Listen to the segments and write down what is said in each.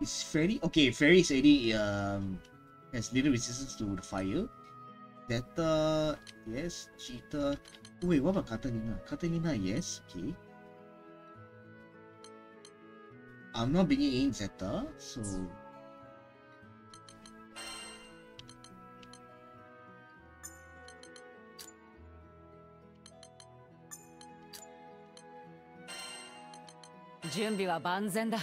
Is Fairy okay? Fairy is already um has little resistance to the fire. Zeta, yes. Cheetah. Oh, wait, what about Catalina? Catalina, yes. Okay. I'm not bringing in Zeta, so 準備は万全だ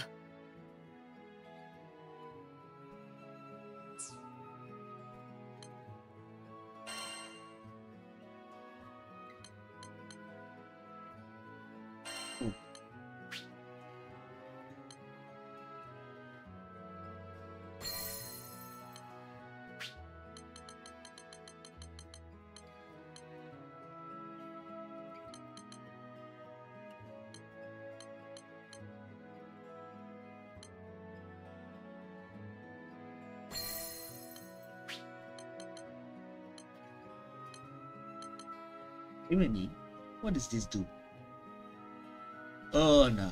今に What does this do? Oh no.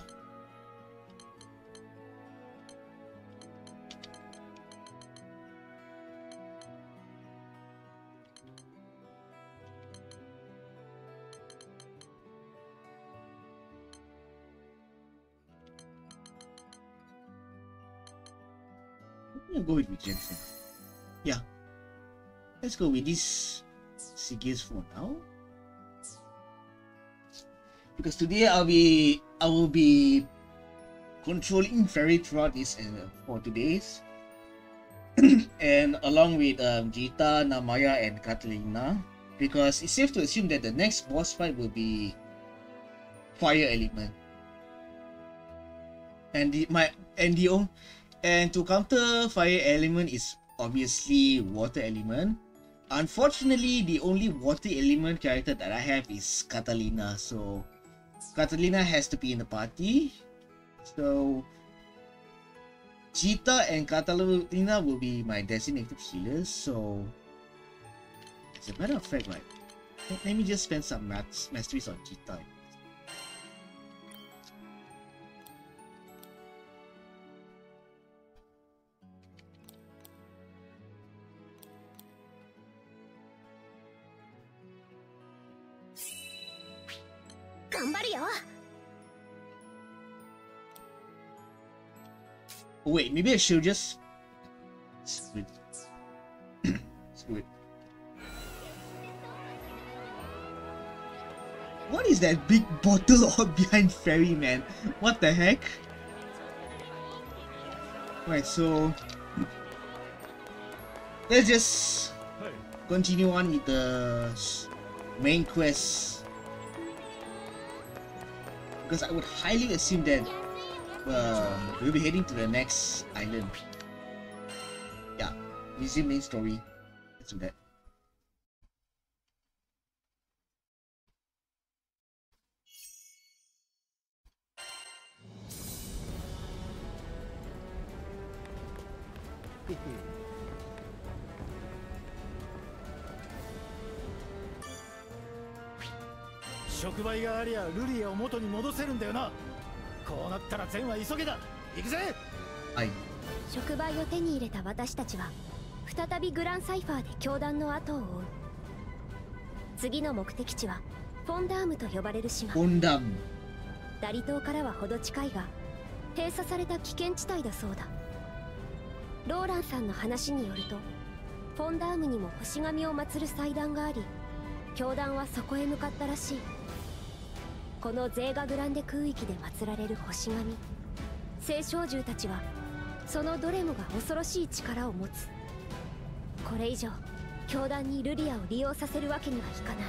I'm go with Jensen. Yeah. Let's go with this Sigils for now because today I'll be I will be controlling fairy throughout this uh, for today's and along with um, Jita, Namaya, and Catalina because it's safe to assume that the next boss fight will be fire element. And the my and the and to counter fire element is obviously water element. Unfortunately the only water element character that i have is catalina so Catalina has to be in the party. So Cheetah and Catalina will be my designated healers. So as a matter of fact, right, let me just spend some masteries on Cheetah. Wait, maybe I should just screw it. screw it. What is that big bottle of behind Fairy Man? What the heck? Right, so let's just continue on with the main quest because I would highly assume that uh, we'll be heading to the next island. Yeah, resume main story. Let's do that. 触媒がありゃルリアを元に戻せるんだよなこうなったら善は急げだ。行くぜ。はい。触媒を手に入れた私たちは再びグランサイファーで教団の後を追う。次の目的地はフォンダームと呼ばれる島。フォンダーム。ダリ島からは程近いが閉鎖された危険地帯だそうだ。ローランさんの話によるとフォンダームにも星神を祀る祭壇があり教団はそこへ向かったらしいこのゼーガグランデ空域で祀られる星神。聖少獣たちはそのどれもが恐ろしい力を持つ。これ以上教団にルリアを利用させるわけにはいかない。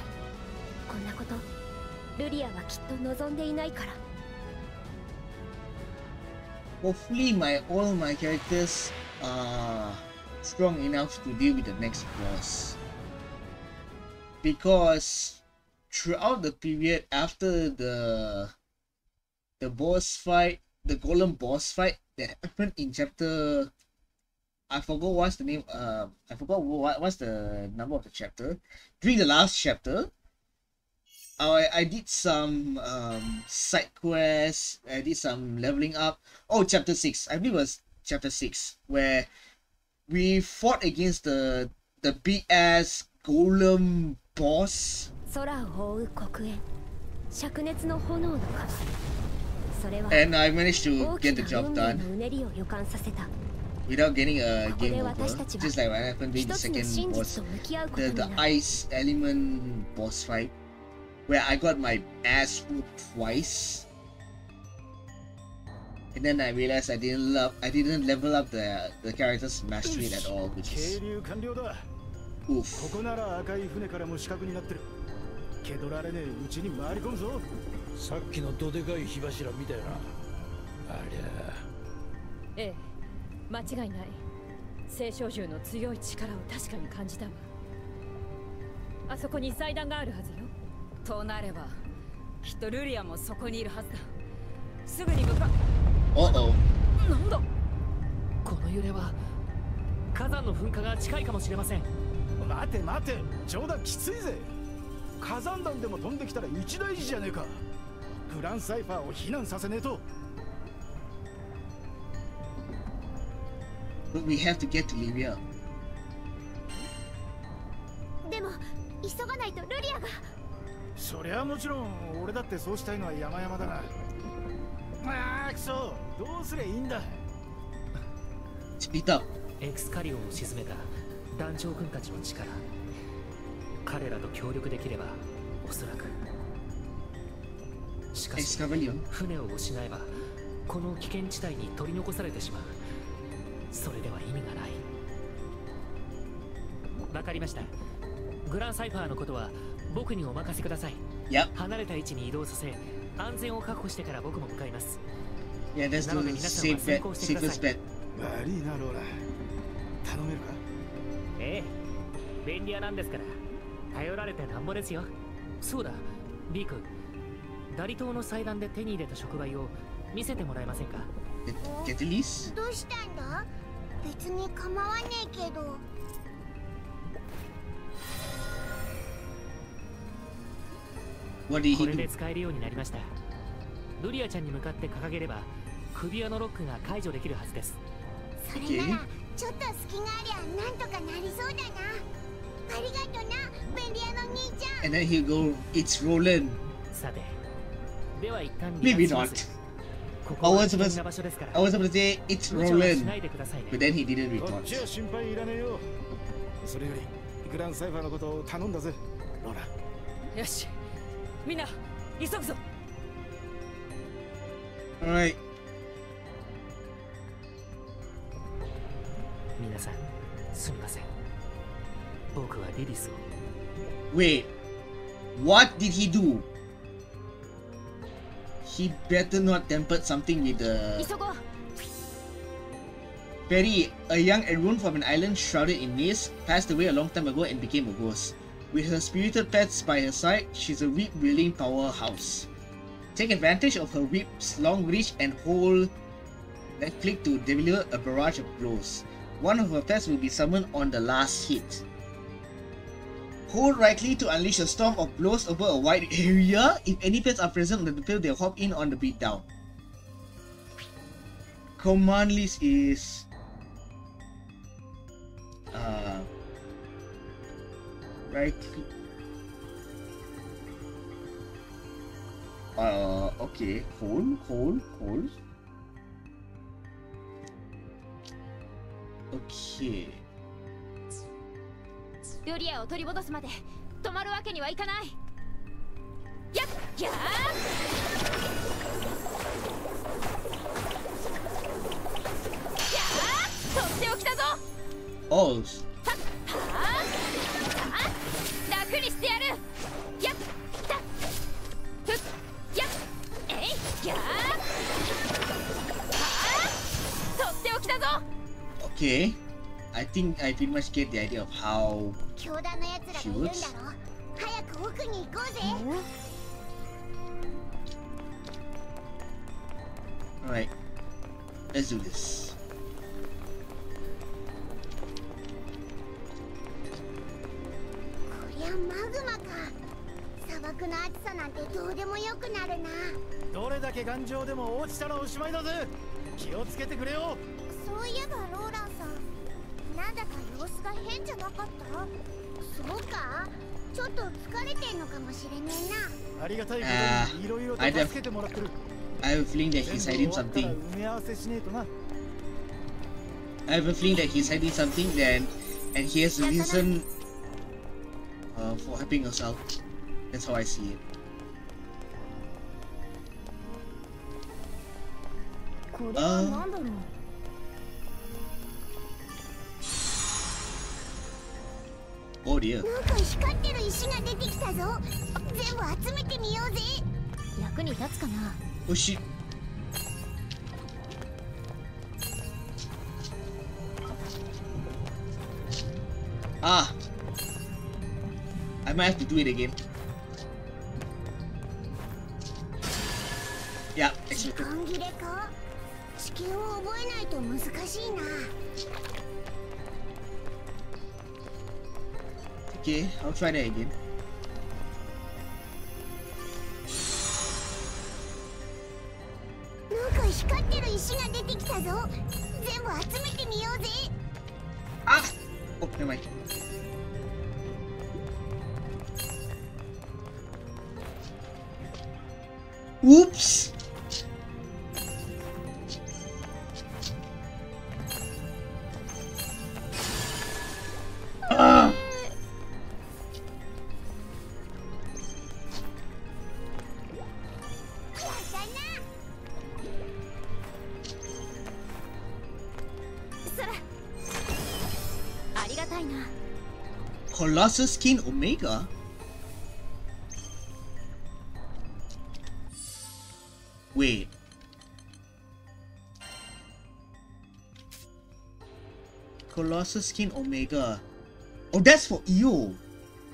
こんなことルリアはきっと望んでいないから。Hopefully my all my characters are strong enough to deal with the next boss. Because throughout the period after the the boss fight, the golem boss fight that happened in chapter I forgot what's the name uh I forgot what what's the number of the chapter. During the last chapter, I I did some um side quests. I did some leveling up. Oh, chapter six. I believe it was chapter six where we fought against the the big ass golem boss. 空を覆う黒煙灼熱の炎の川それは And I managed to 大 get き the な job 運命 done のうねりを予感させた without getting a ここで game over. 私たちは Just like what happened during 一 the つの second 真 boss, 実と向き合うこと the に the なる ice element boss fight, where I got my ass whooped twice. And then I realized I didn't love I didn't level up the the character's mastery at all, which 係 is 流完了だ oof. 気取られねえうちに回り込むぞ。さっきのどでかい火柱みたいな。ありゃええ間違いない。青少獣の強い力を確かに感じたわ。あそこに祭壇があるはずよ。となればきっとルリアもそこにいるはずだ。すぐに向か Uh oh. なんだ？この揺れは火山の噴火が近いかもしれません。待て待て冗談きついぜ火山弾でも飛んできたら一大事じゃねえか。グランサイファーを避難させねえと。But we have to get to Livia. でも急がないとルリアが。そりゃもちろん俺だってそうしたいのは山々だがああくそどうすりゃいいんだ。Speed up. エクスカリオンを沈めた。団長君たちの力彼らと協力できればおそらく。しかし.船を失えばこの危険地帯に取り残されてしまう。それでは意味がない。わかりました。グランサイファーのことは僕にお任せください。Yep. 離れた位置に移動させ安全を確保してから僕も向かいます。Yeah, that's the safe bet, safest bet. 悪いなローラ。頼めるか？ええ。便利屋なんですから頼られてなんぼですよ。そうだリー君。ダリ島の祭壇で手に入れた触媒を見せてもらえませんか？Get, get the lease? どうしたんだ？別に構わねえけど。これ?で使えるようになりました。ルリアちゃんに向かって掲げれば首輪のロックが解除できるはずです。それならちょっと隙がありゃなんとかなりそうだなありがとな便利屋の兄ちゃん And then he'll go, it's Roland. さてでは一旦 Maybe not. I was 危 supposed- I was about to say, it's Roland. But then he didn't respond. 心配いらねえよそれよりグランサイファーのことを頼んだぜローラよしみんな急ぐぞ Alright. 皆さんすみません Wait. What did he do? He better not tempered something with the... Perry, a young Erun from an island shrouded in mist, passed away a long time ago and became a ghost. With her spirited pets by her side, she's a whip-wielding powerhouse. Take advantage of her whip's long reach and hold left click to deliver a barrage of blows. One of her pets will be summoned on the last hit. Hold right click to unleash a storm of blows over a wide area. If any pets are present on the field, they'll hop in on the beatdown. Command list is uh, right. Uh, okay, hold, hold, hold. Okay. ルリアを取り戻すまで止まるわけにはいかない。やっやーやーとっておきだぞ。Oh, はあはあ楽にしてやる。やった。ふっやっえいやーはあとっておきだぞ。Okay. I think I pretty much get the idea of how 教団のやつらがいるんだろ。早く奥に行こうぜ。Alright. Let's do this. こりゃマグマか。さ砂漠の暑さなんてどうでもよくなるな。どれだけ頑丈でも落ちたらおしまいだぜ。気をつけてくれよ。そういえばローラだか様子が変じゃなかったそうかちょっと疲れてんのかもしれねえなありがたいことにいろいろと助けてもらってる I have a feeling that he's 全 hiding something. I have a feeling that he's hiding something then, and he has a reason uh, for helping us out. That's how I see it. これは何だろうリュか光ってる石が出てきたぞ全部集めてみようぜ役に立つかな牛ああ I might have to do it again. Yeah, excellent. Okay, I'll try that again. Colossus King Omega? Wait. Colossus Skin Omega. Oh, that's for EO.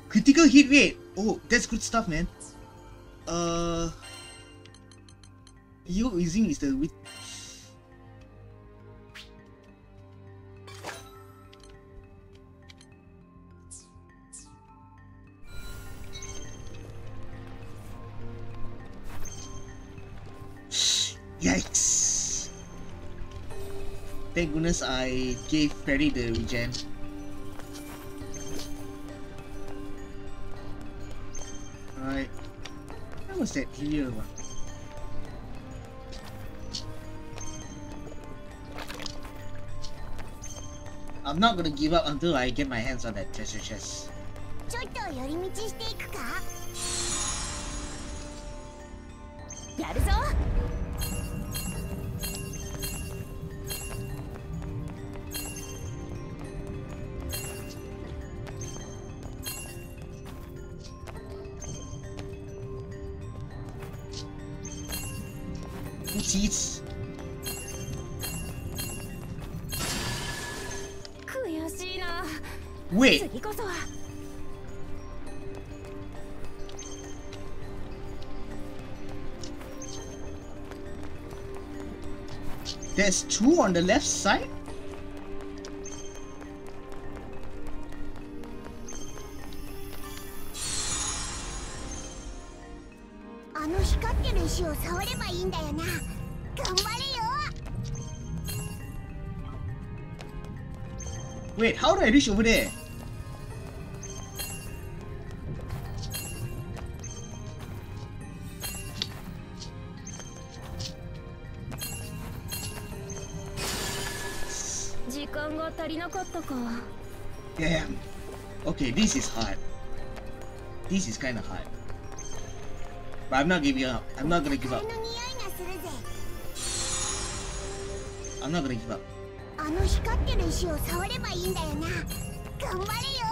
Critical hit rate. Oh, that's good stuff, man. Uh. EO using is the. Thank goodness I gave Perry the regen. Alright. Where was that here? I'm not gonna give up until I get my hands on that treasure chest. な Wait, 次こそは there's two on the left side? Wait, how do I reach over there? Damn. Okay, this is hard. This is kind of hard. But I'm not giving up. I'm not gonna give up. I'm not gonna give up. あの光ってる石を触ればいいんだよな。頑張れよ。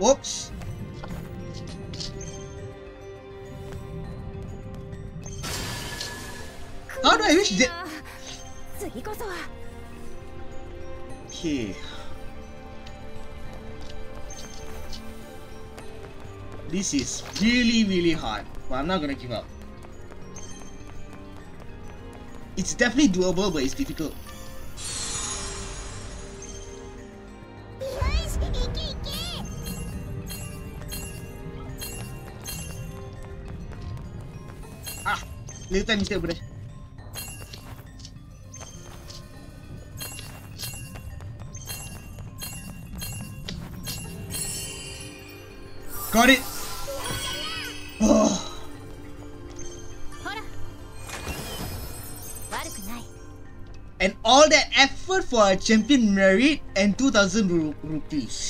おっ but I'm not gonna give up. It's definitely doable, but it's difficult. Ah! Little time mistake over. For a champion merit and 2,000 rupees.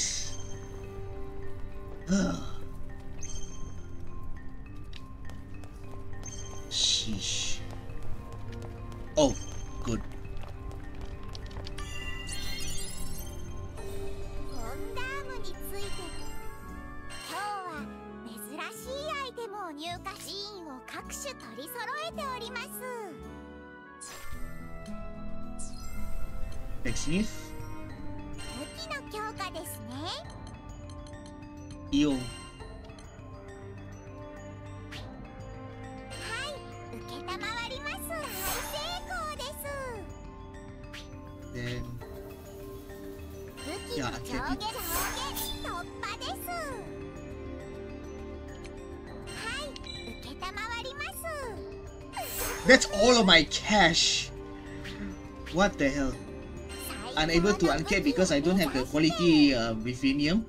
Uncap because I don't have the quality uh, Ruthenium.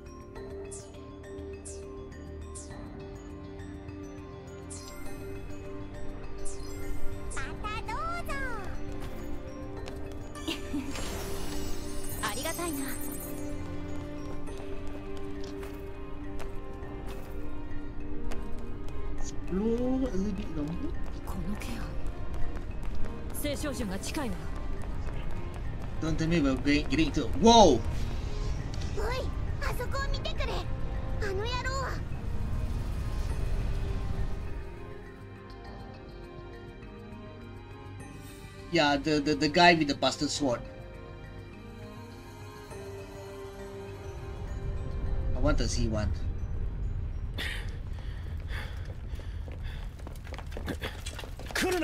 Don't tell me we're going, getting into. Whoa! おいあそこを見てくれあの野郎は Yeah, the, the, the guy with the bastard sword. I want to see one. 来る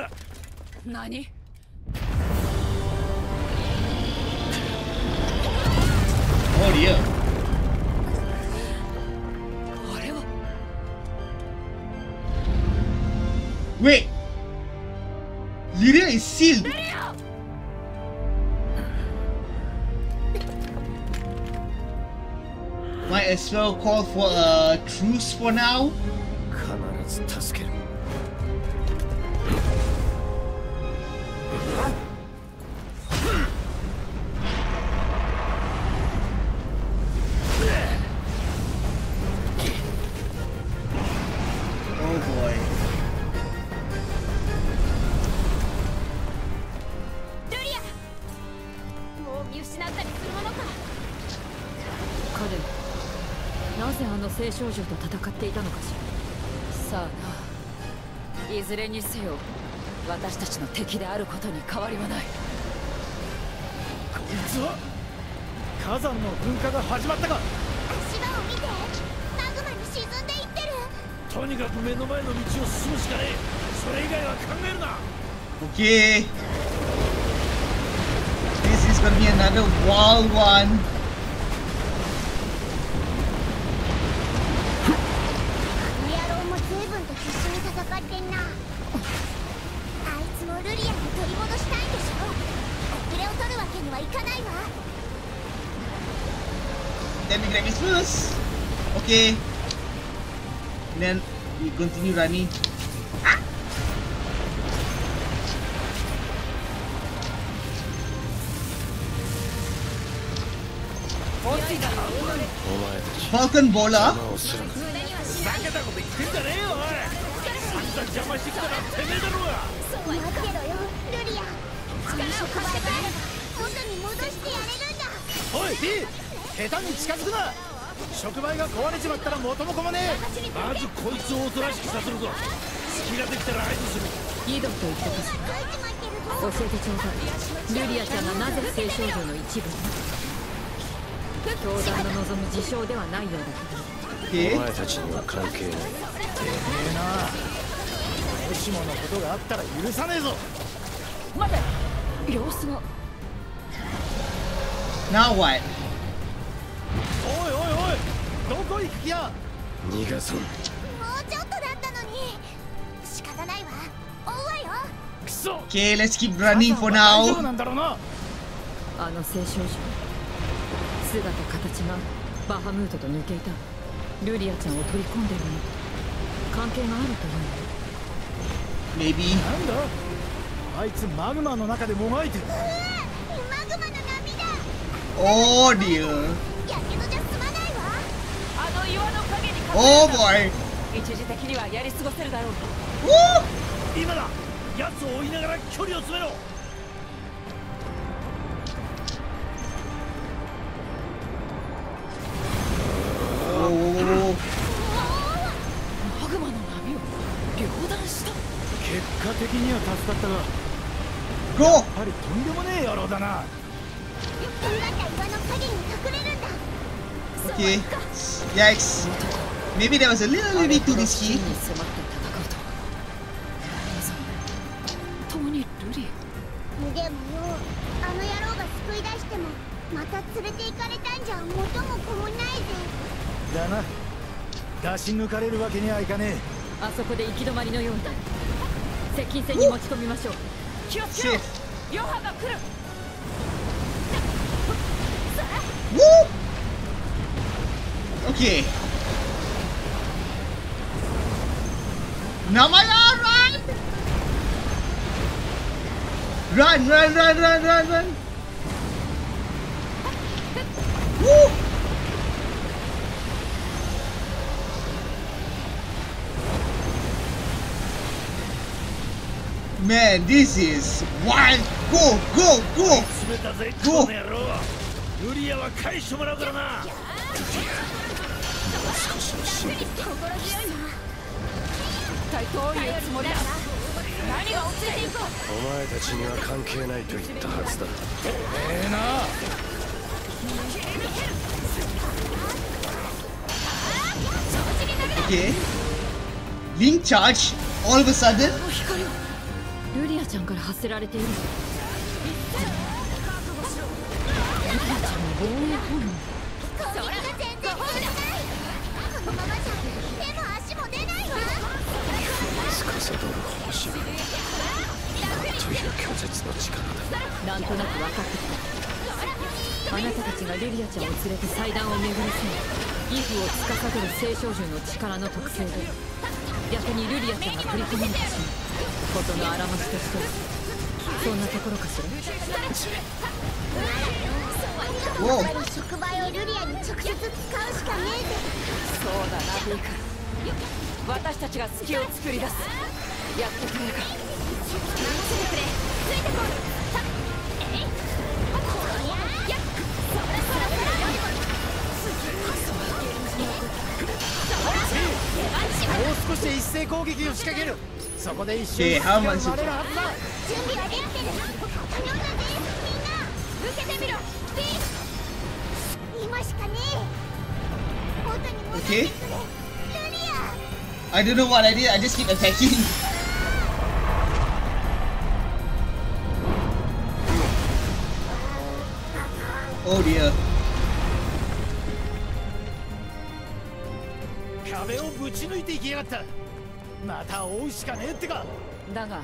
As well call for a truce for now. 少女と戦っていたのかしら。さあな。いずれにせよ私たちの敵であることに変わりはない。こいつは火山の噴火が始まったか。島を見て。マグマに沈んでいってる。とにかく目の前の道を進むしかねえ。それ以外は考えるな。Okay. This is gonna be another wild one. はいかないわ Let me grab his first. Okay. And then we continue running. Falcon Bola. をするなふざけたこと言ってんじゃねえよおい散々邪魔してきたのはてめえだろうが待ってろよルリアこの触媒があれば元に戻してやれるんだ。おい下手に近づくな。触媒が壊れちまったら元も子もねえ。まずこいつをおとなしくさせるぞ。隙ができたら合図する。井戸と言ってほしい教えてちょうだい。ルリアちゃんがなぜ聖少女の一部に教団の望む事象ではないようだけど.お前たちには関係ないええな。もしものことがあったら許さねえぞ。待て。様子が Now what? おいおいおいどこ行く気や？逃がそう。もうちょっとだったのに仕方ないわ。追うわよ。クソ Okay, let's keep running for now. なんだろうな。あの青少女姿形がバハムートと似ていた。ルリアちゃんを取り込んでるのと関係があるという Maybe. なんだ？あいつマグマの中でもがいてる Oh dear. やけどじゃ済まないわあの岩の影に隠れ Oh た boy. 一時的にはやり過ごせるだろう Woo! 今だ奴を追いながら距離を詰めろ whoa, whoa. マグマの波を両断した結果的には助かったがや Go! っぱりとんでもねえ野郎だな Okay. Yikes. Maybe that was a little bit too 真 risky. に迫って戦うと。は共にルリでもよあの野郎が救い出してもまた連れて行かれたんじゃ元も子もないぜ。だな。出し抜かれるわけにはいかねあそこで行き止まりのようだ。接近戦に持ち込みましょう。気をつけろ。Safe. Woo! Okay. Namaya, run! Run, run, run, run, run, run! Woo! Man, this is wild! Go, go, go! 詰リアは返してもらうからな一体どういうつもりだ何が落ちていくお前たちには関係ないと言ったはずだええな Okay. Link charge all of a sudden? ルリアちゃんから発せられているないこのままじゃ手も足も出ないわ司る星という拒絶の力だなんとなく分かってきた。あなたたちがリリアちゃんを連れて祭壇を巡りせギフを司る聖少女の力の特性で逆にルリアちゃんが取り込まれてし。まうことのあらましとして。そんなところかしら？ぱり触媒をルリアに直接使うしかねえぜそうだなビーク私たちが隙を作り出すやってくれるか任せてくれついてこいさえいこりゃやっそらそらそらもう少しで一斉攻撃を仕掛ける。そこで一瞬だ準備はできてる。みんな。受けてみろ Okay. I don't know what I did. I just keep attacking. Oh dear. 壁をぶち抜いていきやがったまた追うしかねえってかだが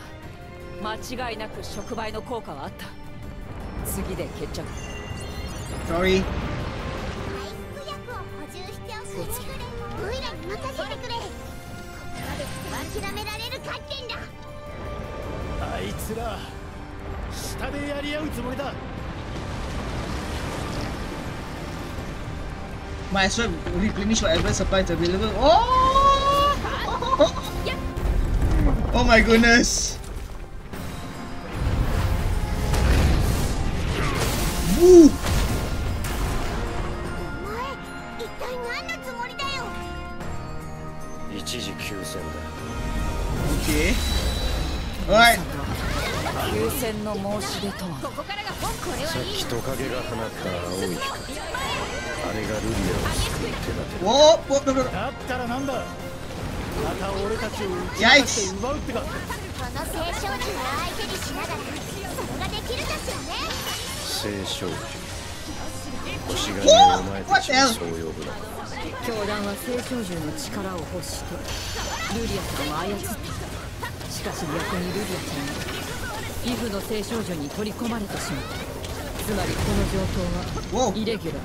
間違いなく触媒の効果はあった次で決着 Sorry. Might as well replenish whatever supplies available. Oh! Oh my goodness. の申し出とはさっきトカゲが放った青い光あれがルリアを救う手だて Whoa! Whoa! No, no, no. だったらなんだ？また俺たちを打ち負かして奪うってかこの青少女を相手にしながらそれができるかしらね聖少女星がお前たちをそう呼ぶのか教団は聖少女の力を欲してルリアさんを操っていたしかし逆にルリアちゃんはイフの聖少女に取り込まれてしまった。つまりこの状況は.イレギュラー。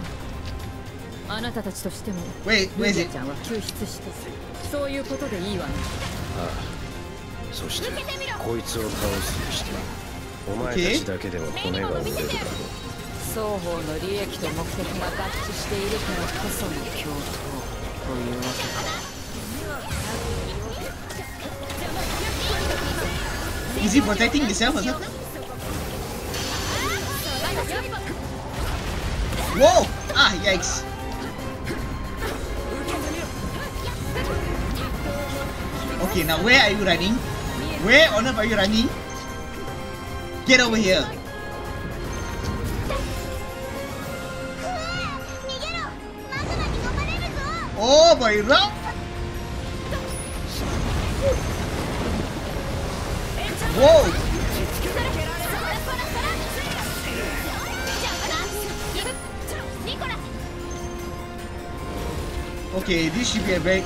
あなたたちとしてもルリア?ちゃんは救出した。そういうことでいいわね。ああ。そしてこいつを倒すにしてお前たちだけでは骨が折れるだろう双方の利益と目的が合致しているからこその共闘というわけ Is he protecting himself or something? Whoa! Ah, yikes. Okay, now where are you running? Where on earth are you running? Get over here. Oh boy, run! Whoa! Okay, this should be a very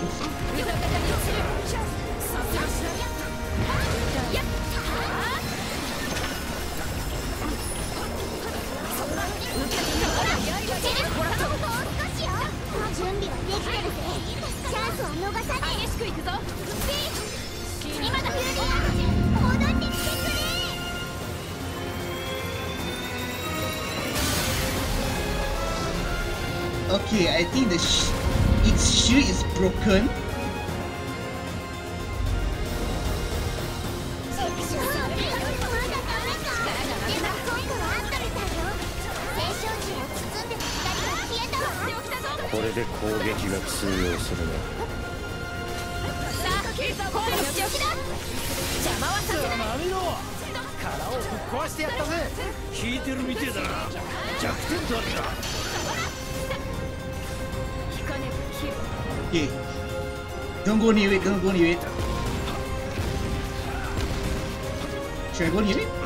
Okay, I think the sh its shield is broken. こ Okay. Don't go near it, don't go near it. Should I go near it?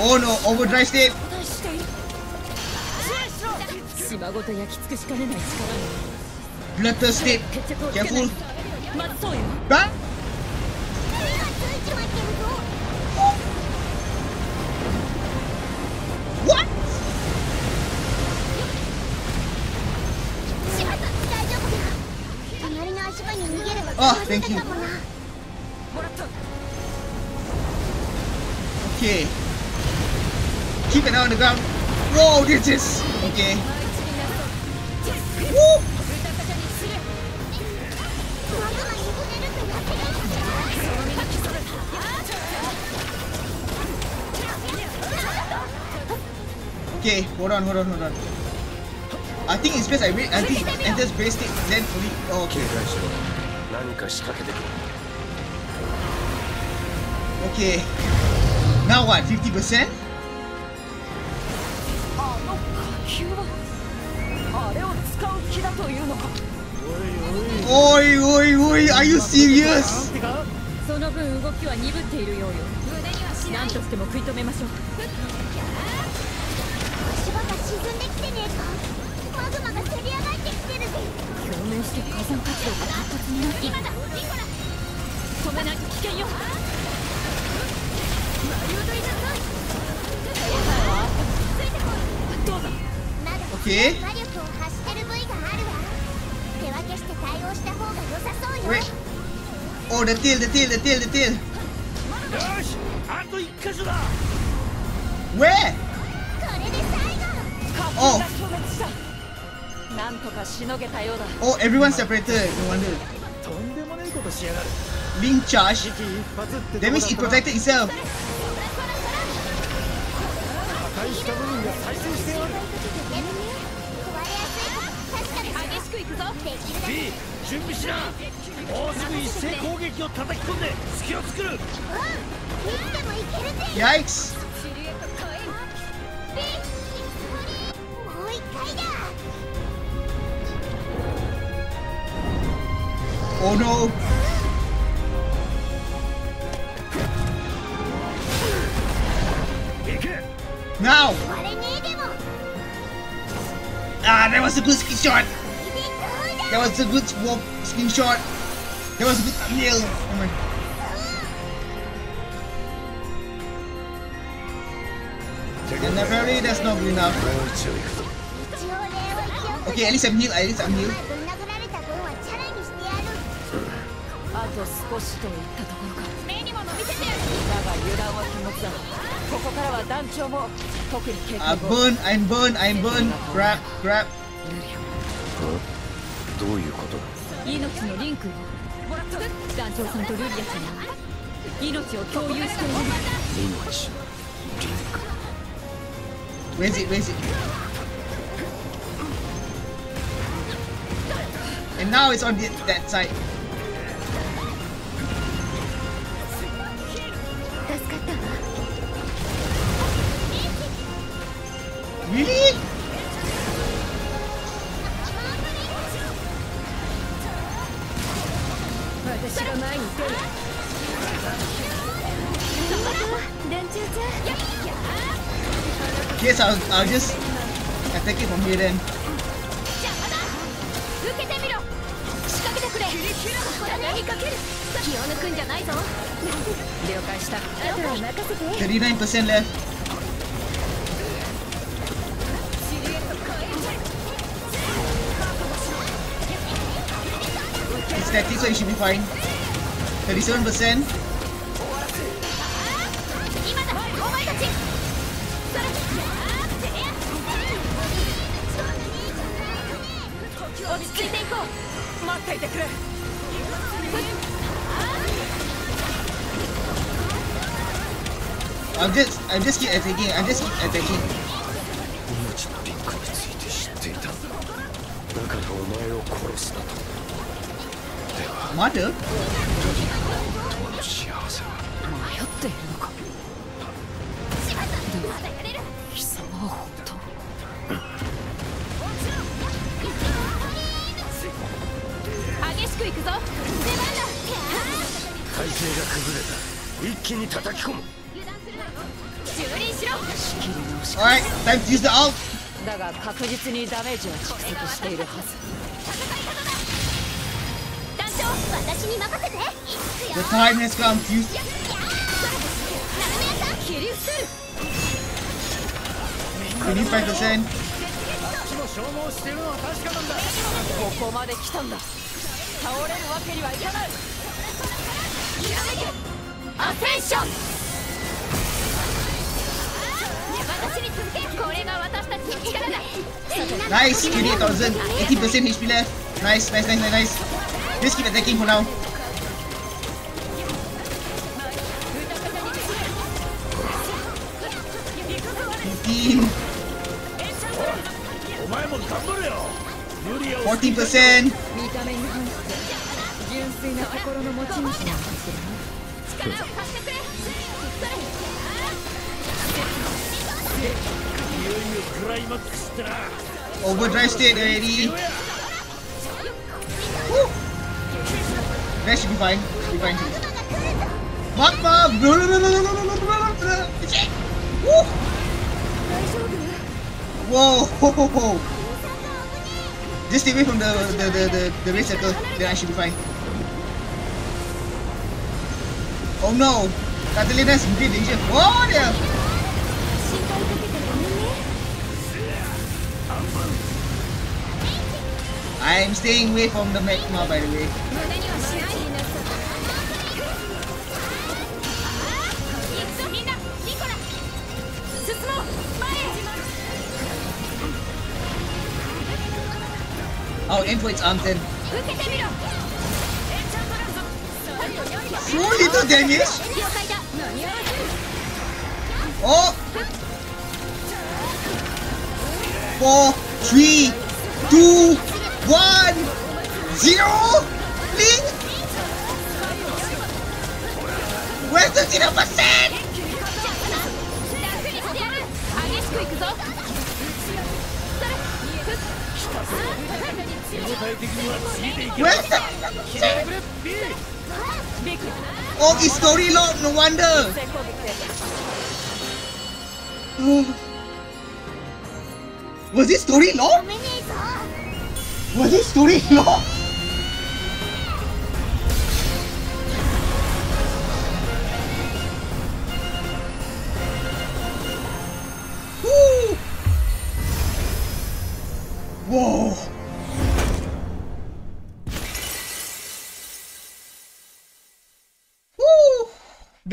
Oh no, overdrive state. 島ごと焼き尽くしかねない力 Bloodthirst state. に決着をつけない Careful. まずそうよ Bang! What? 隣の足場に逃げればあ壊せた thank you Okay. Keep an eye on the ground. Whoa, this is okay. Woo! マグマに触れるとやってる Okay, hold on, hold on, hold on. I think it's best I wait until it enters base state, then only. Oh, 警 okay. 戒しろ何か仕掛けてくれ Okay. Now what? 50%? あの火球はあれを使う気だというのか。Oi, oi, oi, are you serious? その分動きは鈍っているようよ。何としても食い止めましょう。足場が沈んできてねえか。マグマがせり上がってきてるぜ。表明して火山活動が活発になって。いる今だ。リコラ止めないと危険よケー魔力を発してる部位があるわ手分けして対応した方が良さそうよ。おレティルレティルレティルレティル。よしあと一箇所だ。ウェこれで最後。お。なんとかしのげたようだ。お everyone separated in one room とんでもねえことしやがる。リンチャージ damage it protected itself. 破壊した部分が再生してやがる壊れやすいから確かに激しくいくぞ B 準備しなもうすぐ一斉攻撃を叩き込んで隙を作るうんいつでもいけるぜ Yikes. もう一回だ Oh no. No! Ah, that was a good screenshot! That was a good wolf screenshot! That was a good thumbnail! Oh my. And apparently that's not good enough. Okay, at least I'm healed, at least I'm healed. あ、burn, I'm burn, I'm ブーンク grab, grab. どういうこと命のリンク団長さんとルリアちゃんは命を共有している命リンク Where's it, where's it? And now it's on the, that side. 助かったわ Really? 私が前に出る団長ちゃん Yes, I'll, I'll just attack it from here then. 受けてみろ仕掛けてくれここだねかける気を抜くんじゃないぞ了解したあとは任せて39% left. static, so you should be fine. 37%. I'm just, I'm just keep attacking, I'm just keep attacking. だからお前を殺すなとでは Mother? 本当の幸せは迷っているのか。でも貴様は本当。激しくいくぞ。出番だ体勢が崩れた。一気に叩き込む。蹂躙しろ。Alright, time to use the ult. だが確実にダメージは蓄積しているはず The time has come. You. Five のはたんだ倒るわ私に続けこ Just keep attacking for now. 15%. Overdrive state already. There should be fine. Should be fine too. Magma! Woo! Whoa! Ho, ho, ho. Just stay away from the the the the, the red circle. Then I should be fine. Oh no! Catalina's in great danger. Oh there! I'm staying away from the magma by the way. よりは So little damage. 了解だ何やらせる Oh! Four, three, two, one, zero. Link. Where's the zero percent? Where's the 決めてくれ B ビッグ Oh, it's story long. No wonder. 先攻撃で Oh. Was this story long? めねえぞ Was this story long?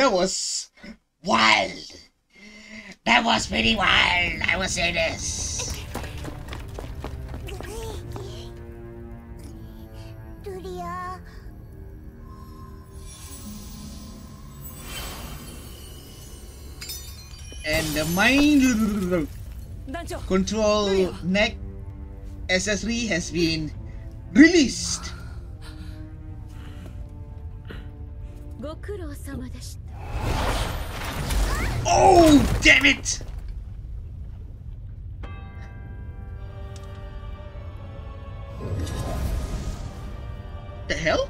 That was wild. That was pretty wild. I will say this. ルリア And the mind 団長 control neck accessory has been released. ご苦労様でした Oh, damn it! The hell?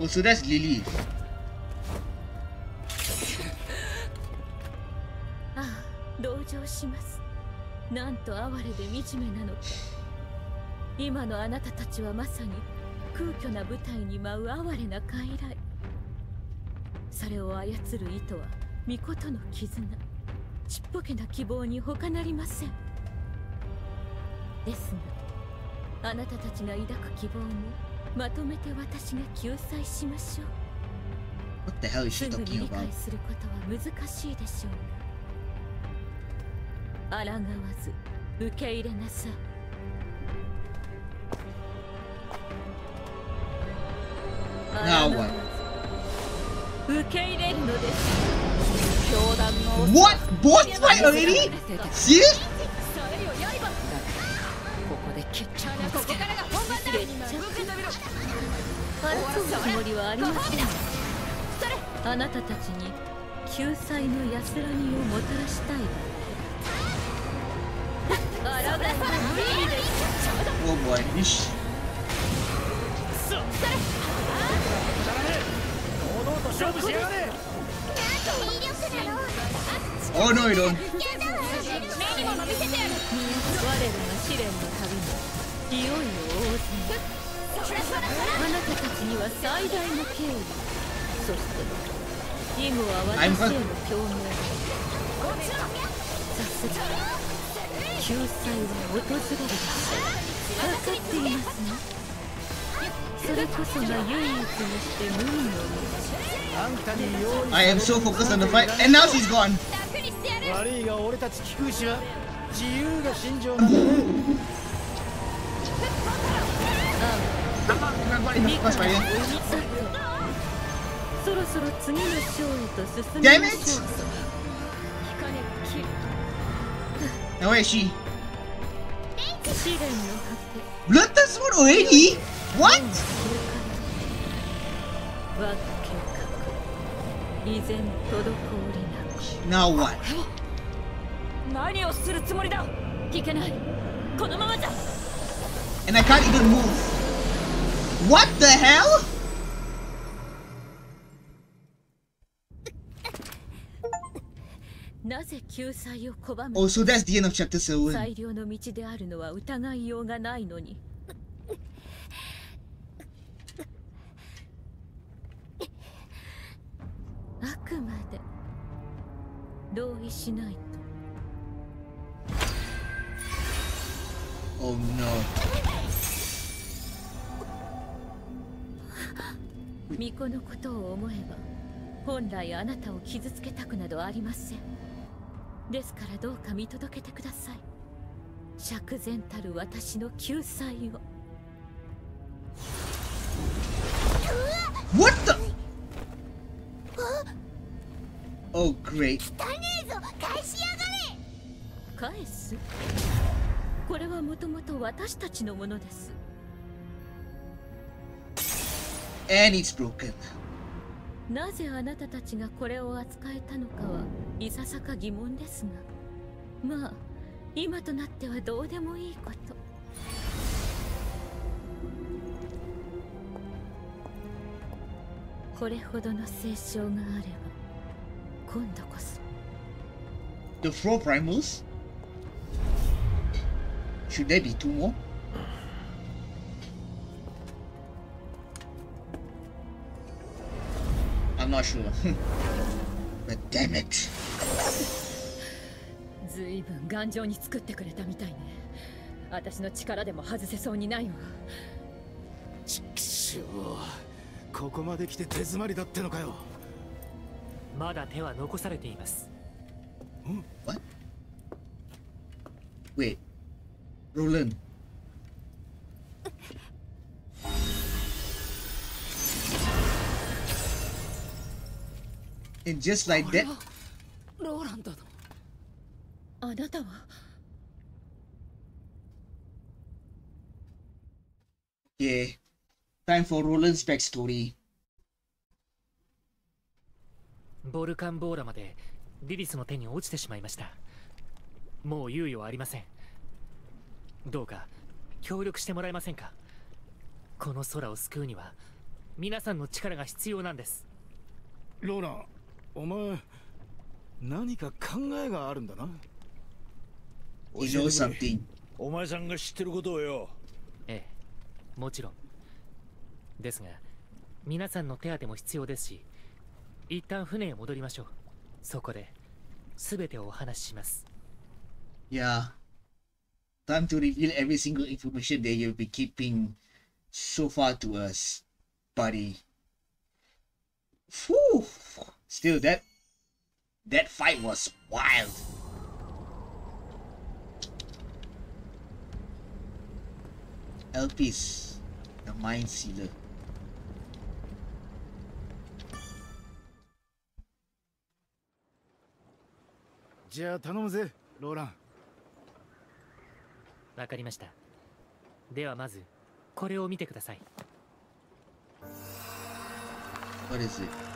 Oh, so that's Lily? ああ同情します。なんと哀れで惨めなのか。今のあなたたちはまさに空虚な舞台に舞う哀れな傀儡。それを操る意図は巫女との絆。ちっぽけな希望に他なりません。ですがあなたたちが抱く希望もまとめて私が救済しましょう。What the hell is す she talking 理 about? 解することは難しいでしょうが抗わず受け入れなさい Now what? ず受け入れるのです。教団の What? Boss fight already? はここで決着をつけ。るここからが本番だ。決着受けてみろ争うつもりはありませんあなたたちに救済の安らぎをもたらしたいだけ抗わずいいです Oh boy. Ish. 堂々と勝負しやがれなんて威力だろ Oh no, you don't. 目にものいよいよ大勢あなたたちには最大の敬意そしてイムは私への表明さすが救済は訪れるでしょう分かっていますねそれこそが唯一にして無二のあんたに用意 I am so focused on the fight, and now she's gone. 悪いが俺たち菊牛は自由が信条なんだね Crossfire. さてそろそろ次の章へと進 Damn みま it! しょうぞ光切る Now where is she? 試練の果て Blood Sword already? What? 我が計画依然滞りなく Now what? 何をするつもりだいけないこのままじゃ And I can't even move. What the hell? なぜ救済を拒む Oh, so that's the end of chapter 7. 最良の道であるのは疑いようがないのにあくまで同意しないと Oh no. 巫女のことを思えば本来あなたを傷つけたくなどありませんですからどうか見届けてください。釈然たる私の救済を。What the? Oh, great. 汚ねえぞ。返しやがれ。返す？これはもともと私たちのものです。And it's broken. なぜあなたたちがこれを扱えたのかはいささか疑問ですがまあ今となってはどうでもいいことこれほどの清少があれば今度こそ The four primals? Should there be two more? I'm not sure. but damn it. ずいぶん頑丈に作ってくれたみたいね私の力でも外せそうにないわちくしょうここまで来て手詰まりだってのかよまだ手は残されています What? Wait. Roland. And just like that, ローランドの。あなたは？Yeah. Time for Roland's backstory. ボルカンボーラまでリリスの手に落ちてしまいました。もう猶予はありません。どうか協力してもらえませんか？この空を救うには皆さんの力が必要なんです。ローランお前何か考えがあるんだな。お嬢さんってお前さんが知ってることをよ。ええもちろん。ですが皆さんの手当ても必要ですし一旦船へ戻りましょう。そこですべてをお話しします。いや、yeah. reveal every single information that you'll be keeping so far to us Still, that that fight was wild. Elpis, the Mind Sealer. じゃあ頼むぜローランわかりましたではまずこれを見てください What is it?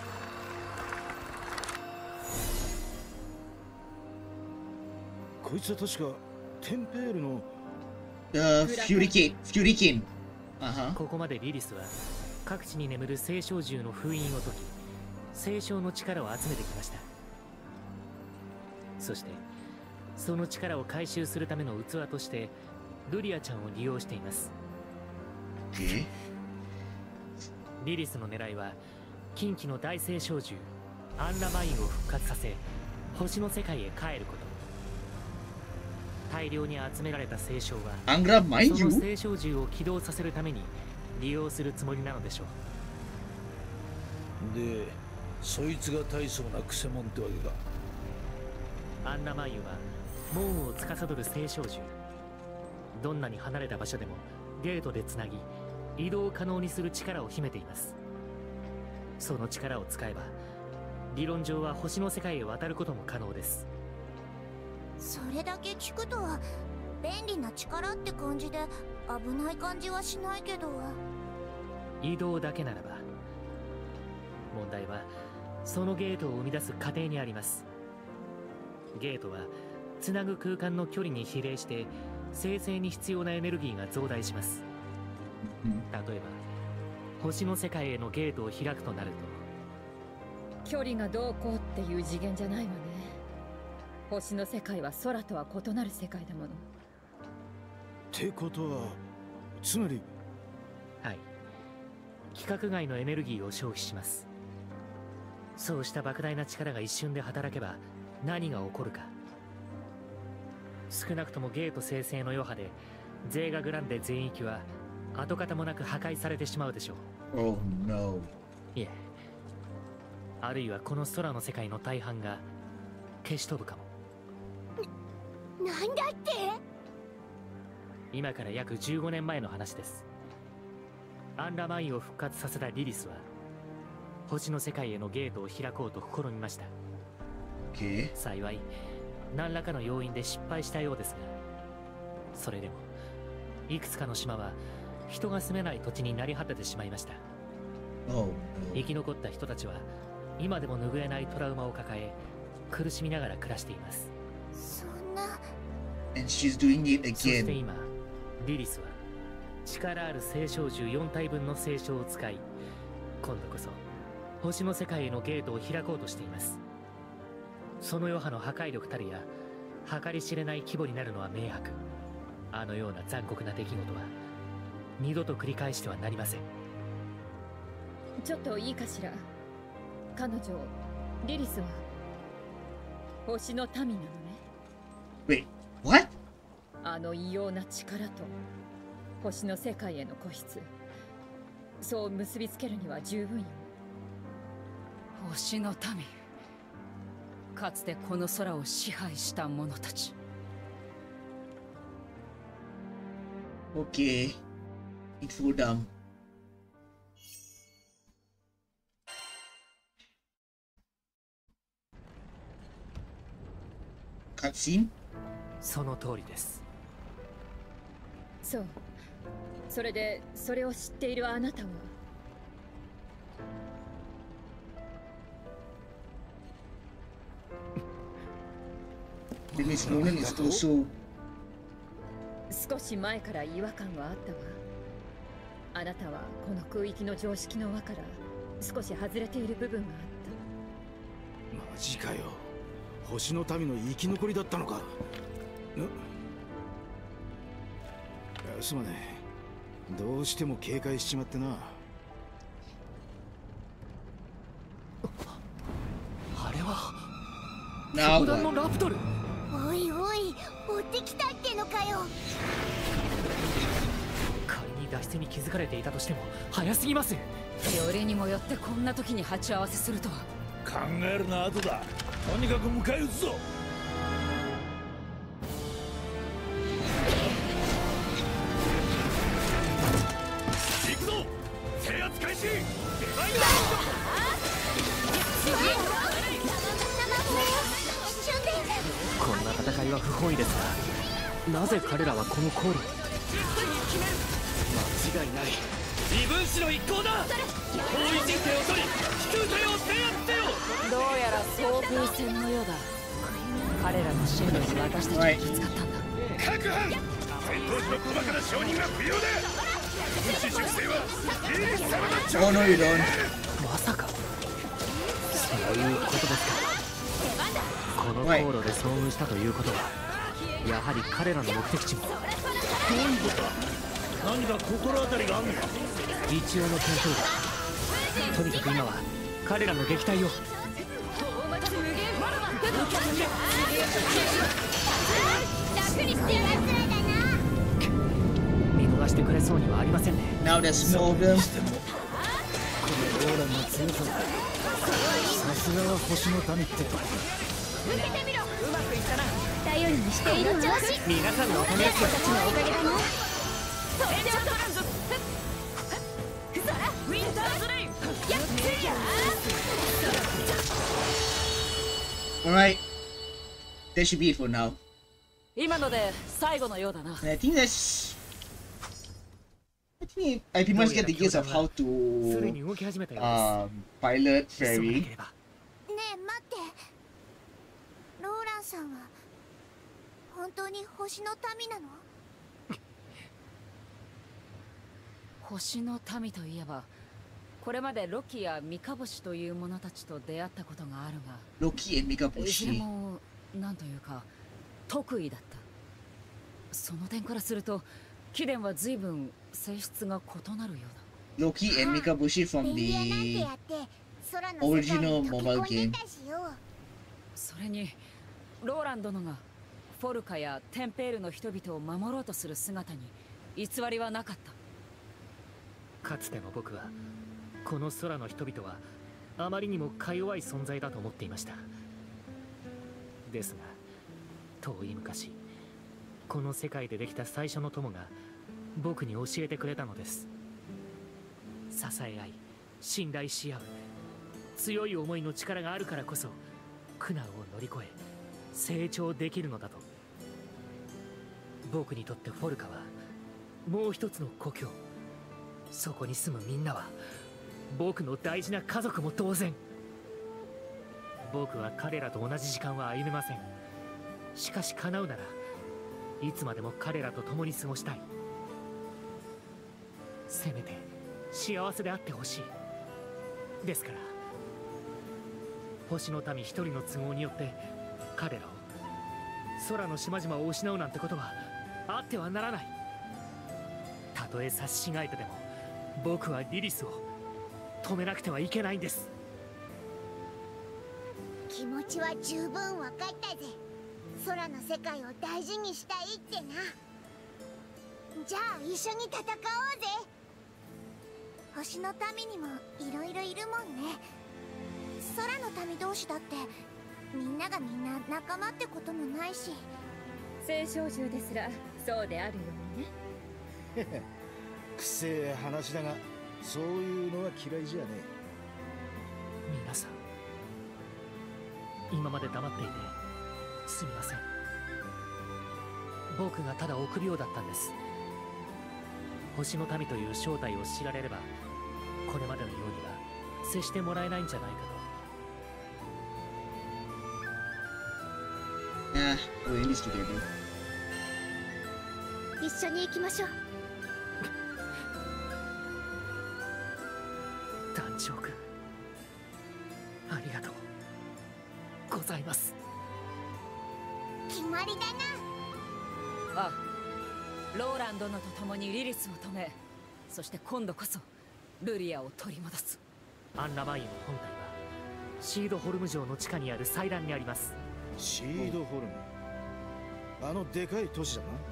こいつは確かテンペールの The Furicane. Furicane. Uh huh. ここまでリリスは各地に眠る聖少獣の封印を解き聖少の力を集めてきましたそしてその力を回収するための器としてルリアちゃんを利用しています Okay. リリスの狙いは近畿の大聖少獣アンラマインを復活させ星の世界へ帰ること大量に集められた聖少は Angra, mind その聖少獣を起動させるために利用するつもりなのでしょう。でそいつが大層なクセモンってわけか。アンナマイユは門を司る聖少獣。どんなに離れた場所でもゲートでつなぎ移動可能にする力を秘めています。その力を使えば理論上は星の世界へ渡ることも可能ですそれだけ聞くと便利な力って感じで危ない感じはしないけど。移動だけならば。問題はそのゲートを生み出す過程にあります。ゲートはつなぐ空間の距離に比例して生成に必要なエネルギーが増大します。例えば星の世界へのゲートを開くとなる距離がどうこうっていう次元じゃないわね星の世界は空とは異なる世界だもの。ってことはつまり。とはい。規格外のエネルギーを消費します。そうした莫大な力が一瞬で働けば何が起こるか。少なくともゲート生成の余波でゼーガグランデ全域は跡形もなく破壊されてしまうでしょう。Oh no. いえ。あるいはこの空の世界の大半が消し飛ぶかもなんだって？今から約15年前の話です。アンラマインを復活させたリリスは星の世界へのゲートを開こうと試みました.幸い何らかの要因で失敗したようですがそれでもいくつかの島は人が住めない土地になり果ててしまいました。Oh. 生.き残った人たちは今でも拭えないトラウマを抱え苦しみながら暮らしています。そんな And she's doing it そして again. 今リリスは力ある聖少獣4体分の聖書を使い今度こそ星の世界へのゲートを開こうとしています。その余波の破壊力たるや計り知れない規模になるのは明白あのような残酷な出来事は二度と繰り返してはなりません。ちょっといいかしら？彼女リリスは星の民なのね。Wait, what? あの異様な力と星の世界への固執そう結びつけるには十分よ星の民かつてこの空を支配した者たち Okay. It's so dumb. Cutscene? その通りです。そう。それでそれを知っているあなたは？少し前から違和感はあったわ。あなたはこの空域の常識の輪から少し外れている部分があっマジかよ星の民の生き残りだったのかすまねえ。どうしても警戒しちまってな。あれは？巨大の?ラプトル。おいおい追ってきたってのかよ。仮に脱出に気づかれていたとしても早すぎます。たよりにもよってこんな時に鉢合わせするとは。考えるの後だ。とにかく迎え撃つぞなぜ彼らはこの航路に間違いない。異分子の一行だ。包囲陣形を取り飛空隊を制圧せよ。どうやら遭遇戦のようだ。彼らの進路に私たちが気遣ったんだ。各班戦闘時の細かな承認が不要だ分子熟成はリス様の Oh don't. まさかそういうことですかこの航路で遭遇したということはやはり彼らの目的地も。何か心当たりがあんのか？一応の検討だ。とにかく今は彼らの撃退を。見逃してくれそうにはありませんね。Now there's more of them. ローランの強さだ。さすがは星の民ってとこ頼りにしている調子皆さんのおかげでたちのおかげだなウィンターズレイン Alright. That should be it for now. 今ので最後のようだな I think that's. I think I pretty much get the gist of how to um, pilot ferry. ねえ待ってローランさんは本当に星の民なの？星の民といえばこれまでロキやミカボシという者たちと出会ったことがあるが Loki and いずれ Mikabushi. もなんというか得意だった。その点からすると貴殿は随分性質が異なるようだ。from て the やって空の世界に溶け込んでたしよ。それにローラン殿がフォルカやテンペールの人々を守ろうとする姿に偽りはなかった。かつての僕はこの空の人々はあまりにもか弱い存在だと思っていました。ですが遠い昔この世界でできた最初の友が僕に教えてくれたのです。支え合い信頼し合う強い思いの力があるからこそ苦難を乗り越え成長できるのだと。僕にとってフォルカはもう一つの故郷そこに住むみんなは僕の大事な家族も同然。僕は彼らと同じ時間は歩めません。しかし叶うならいつまでも彼らと共に過ごしたい。せめて幸せであってほしい。ですから星の民一人の都合によって彼らを空の島々を失うなんてことはあってはならない。たとえ差ししがえてでも僕はリリスを止めなくてはいけないんです。気持ちは十分分かったぜ。空の世界を大事にしたいってな。じゃあ一緒に戦おうぜ。星の民にもいろいろいるもんね。空の民同士だってみんながみんな仲間ってこともないし。青少獣ですらそうであるようにね。くせえ話だがそういうのは嫌いじゃね皆さん今まで黙っていてすみません。僕がただ臆病だったんです。星の民という正体を知られればこれまでのようには接してもらえないんじゃないかと。we're in this together. 一緒に行きましょう。団長君ありがとうございます。決まりだな。ああローラン殿と共にリリスを止めそして今度こそルリアを取り戻す。アンラマインの本体はシードホルム城の地下にある祭壇にあります。シードホルム？あのでかい都市だな。ええ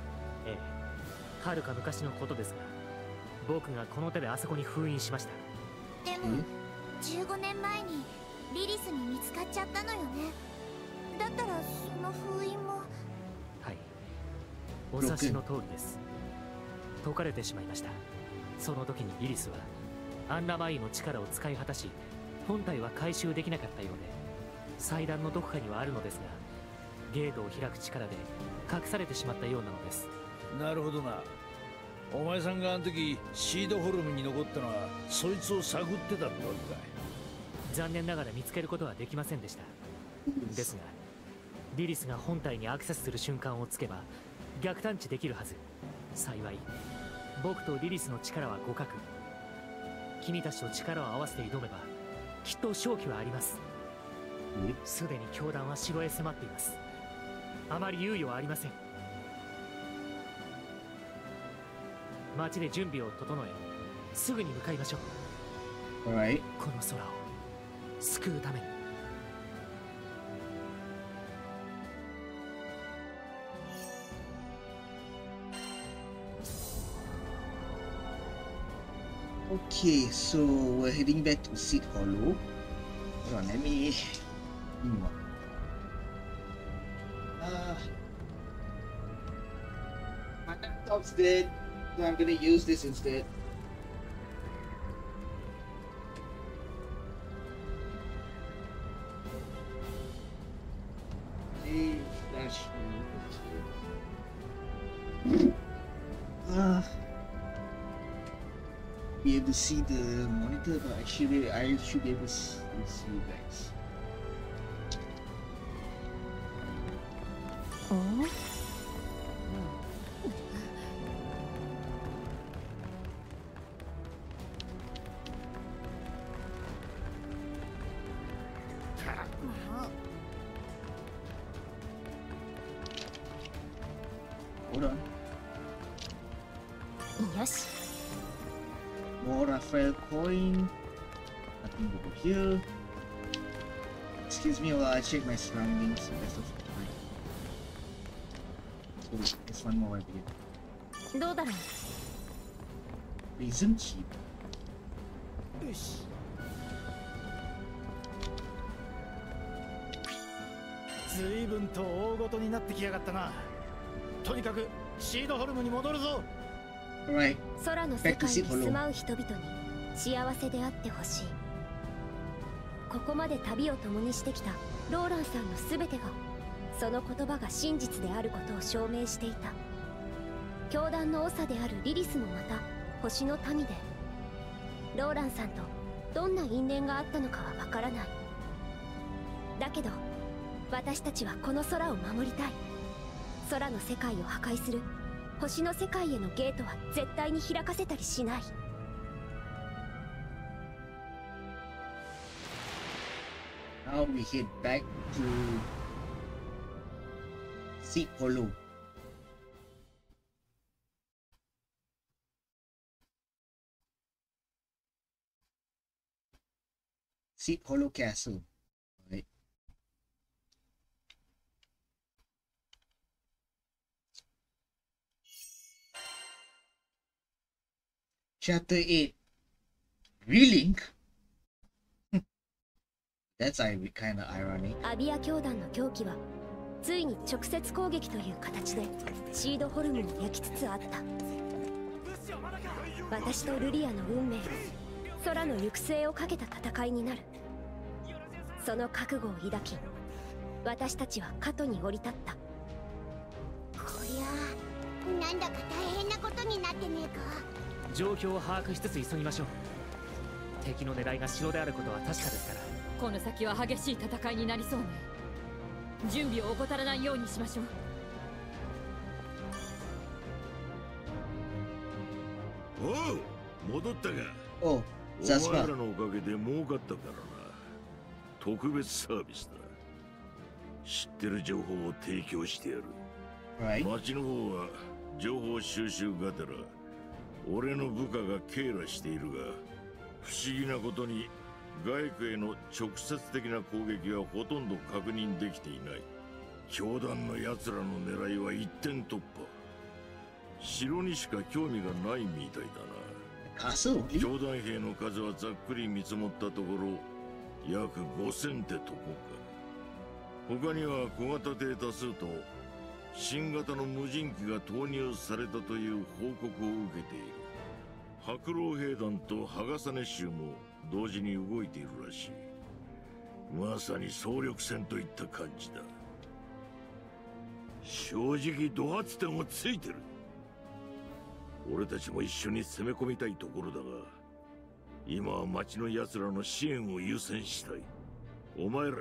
はるか昔のことですが僕がこの手であそこに封印しました。でも15年前にリリスに見つかっちゃったのよね。だったらその封印も。はい。お察しの通りです。解かれてしまいました。その時にリリスはアンラマインの力を使い果たし本体は回収できなかったようで祭壇のどこかにはあるのですがゲートを開く力で隠されてしまったようなのですなるほどな。お前さんがあの時シードホルムに残ったのはそいつを探ってたってわけか残念ながら見つけることはできませんでした。ですがリリスが本体にアクセスする瞬間をつけば逆探知できるはず。幸い僕とリリスの力は互角。君たちと力を合わせて挑めばきっと勝機はあります。すでに教団は城へ迫っています。あまり猶予はありません町で準備を整えすぐに向かいましょう.この空を救うために Okay, so we're heading back to Seed Hollow. Hold on, let me. Hmm. Uh, my laptop's dead, so I'm gonna use this instead. Uh, be able to see the monitor, but actually I should be able to see, you guys. も surroundings. the rest of the time. Oh, there's one more over here. どうだろう Prison keep. るし随分と大ごとになってきやがったなとにかくシードホルムに戻るぞ.空の世界に住まう人々に幸せであってほしいここまで旅を共にしてきたローランさんの全てがその言葉が真実であることを証明していた。教団の長であるリリスもまた星の民でローランさんとどんな因縁があったのかはわからない。だけど私たちはこの空を守りたい。空の世界を破壊する。星の世界へのゲートは絶対に開かせたりしない。Now we head back to Hollow. Seed Hollow Castle. Chapter 8 Relink? That's kind of ironic. アビア教団の狂気はついに直接攻撃という形でシードホルムを焼きつつあった。私とルリアの運命空の行く末をかけた戦いになる。その覚悟を抱き私たちはカトに降り立った。こりゃなんだか大変なことになってねえか。状況を把握しつつ急ぎましょう。敵の狙いが城であることは確かですからこの先は激しい戦いになりそうね。準備を怠らないようにしましょう。おう戻ったか。Oh, お Zaspa. 前らのおかげで儲かったからな。特別サービスだ。知ってる情報を提供してやる。Right. 町の方は情報収集がてら俺の部下が警らしているが不思議なことに外区への直接的な攻撃はほとんど確認できていない。教団の奴らの狙いは一点突破。城にしか興味がないみたいだな?教団兵の数はざっくり見積もったところ約5000ってとこか他には小型艇多数と新型の無人機が投入されたという報告を受けている。白老兵団とハガサネ州も同時に動いているらしい。まさに総力戦といった感じだ。正直ド発点をついてる。俺たちも一緒に攻め込みたいところだが今は町の奴らの支援を優先したい。お前ら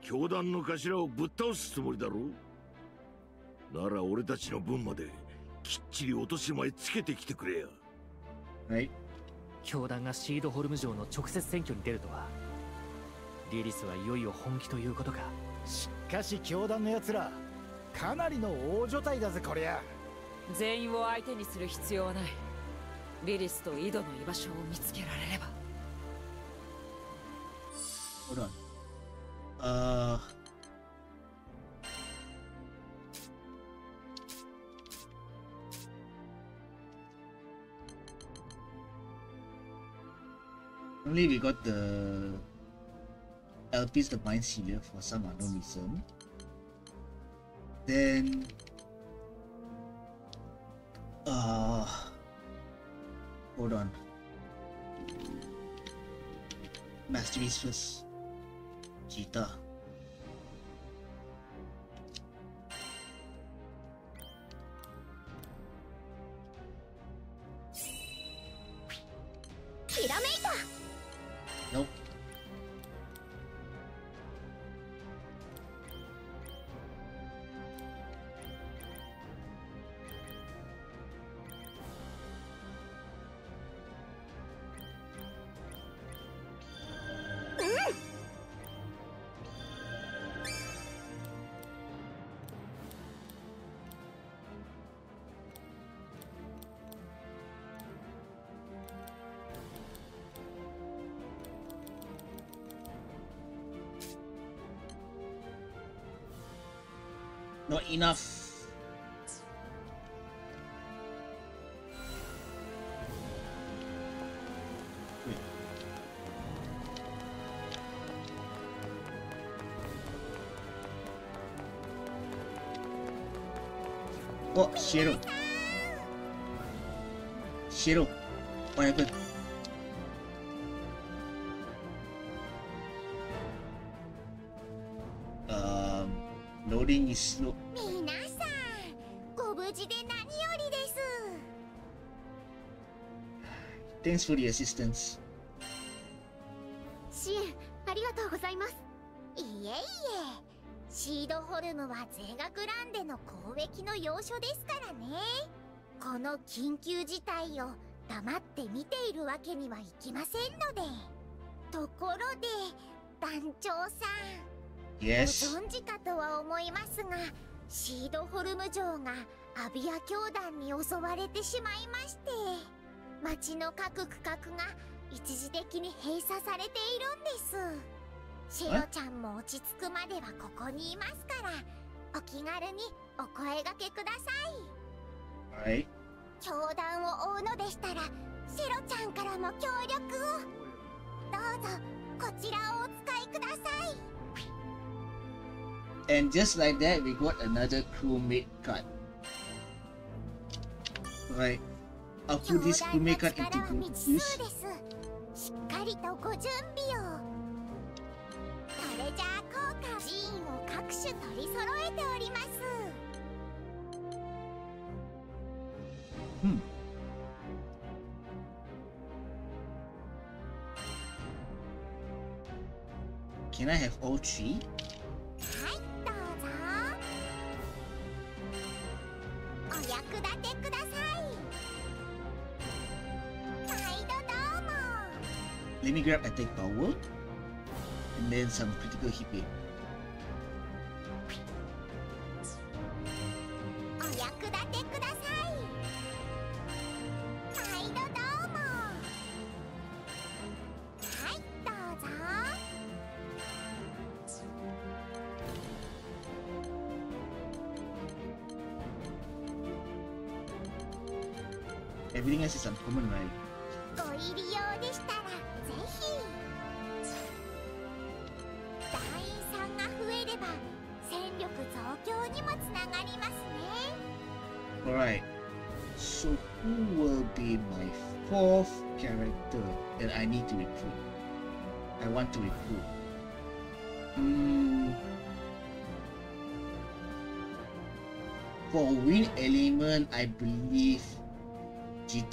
教団の頭をぶっ倒すつもりだろなら俺たちの分まできっちり落とし前つけてきてくれや。Right. 教団がシードホルム城の直接選挙に出るとは。リリスはいよいよ本気ということか。しかし教団の奴らかなりの大所帯だぜこりゃ。全員を相手にする必要はない。リリスと井戸の居場所を見つけられれば。Hold on. Uh. Only we got the LP's the Mind Sealer for some unknown reason. Then uh hold on. Masteries first. Cheetah. enough. Oh, Shiro. Shiro. Thanks for the assistance. 支援ありがとうございます。いえいえ。シードホルムは税学ランでの交易の要所ですからね。この緊急事態を黙って見ているわけにはいきませんので。ところで団長さん。Yes. ご存知かとは思いますがシードホルム城がアビア教団に襲われてしまいまして町の各区画が一時的に閉鎖されているんですシェロちゃんも落ち着くまではここにいますからお気軽にお声掛けください Alright. 教団を追うのでしたらシェロちゃんからも協力をどうぞこちらをお使いください And just like that, we got another crewmate card. Right. Crewmate の card 力 into は good 未知 use. 数ですしっかりとご準備をトレジャー効果寺院を各種取り揃えております Hmm. Can I have all three? Attack power. And then some critical hit rate.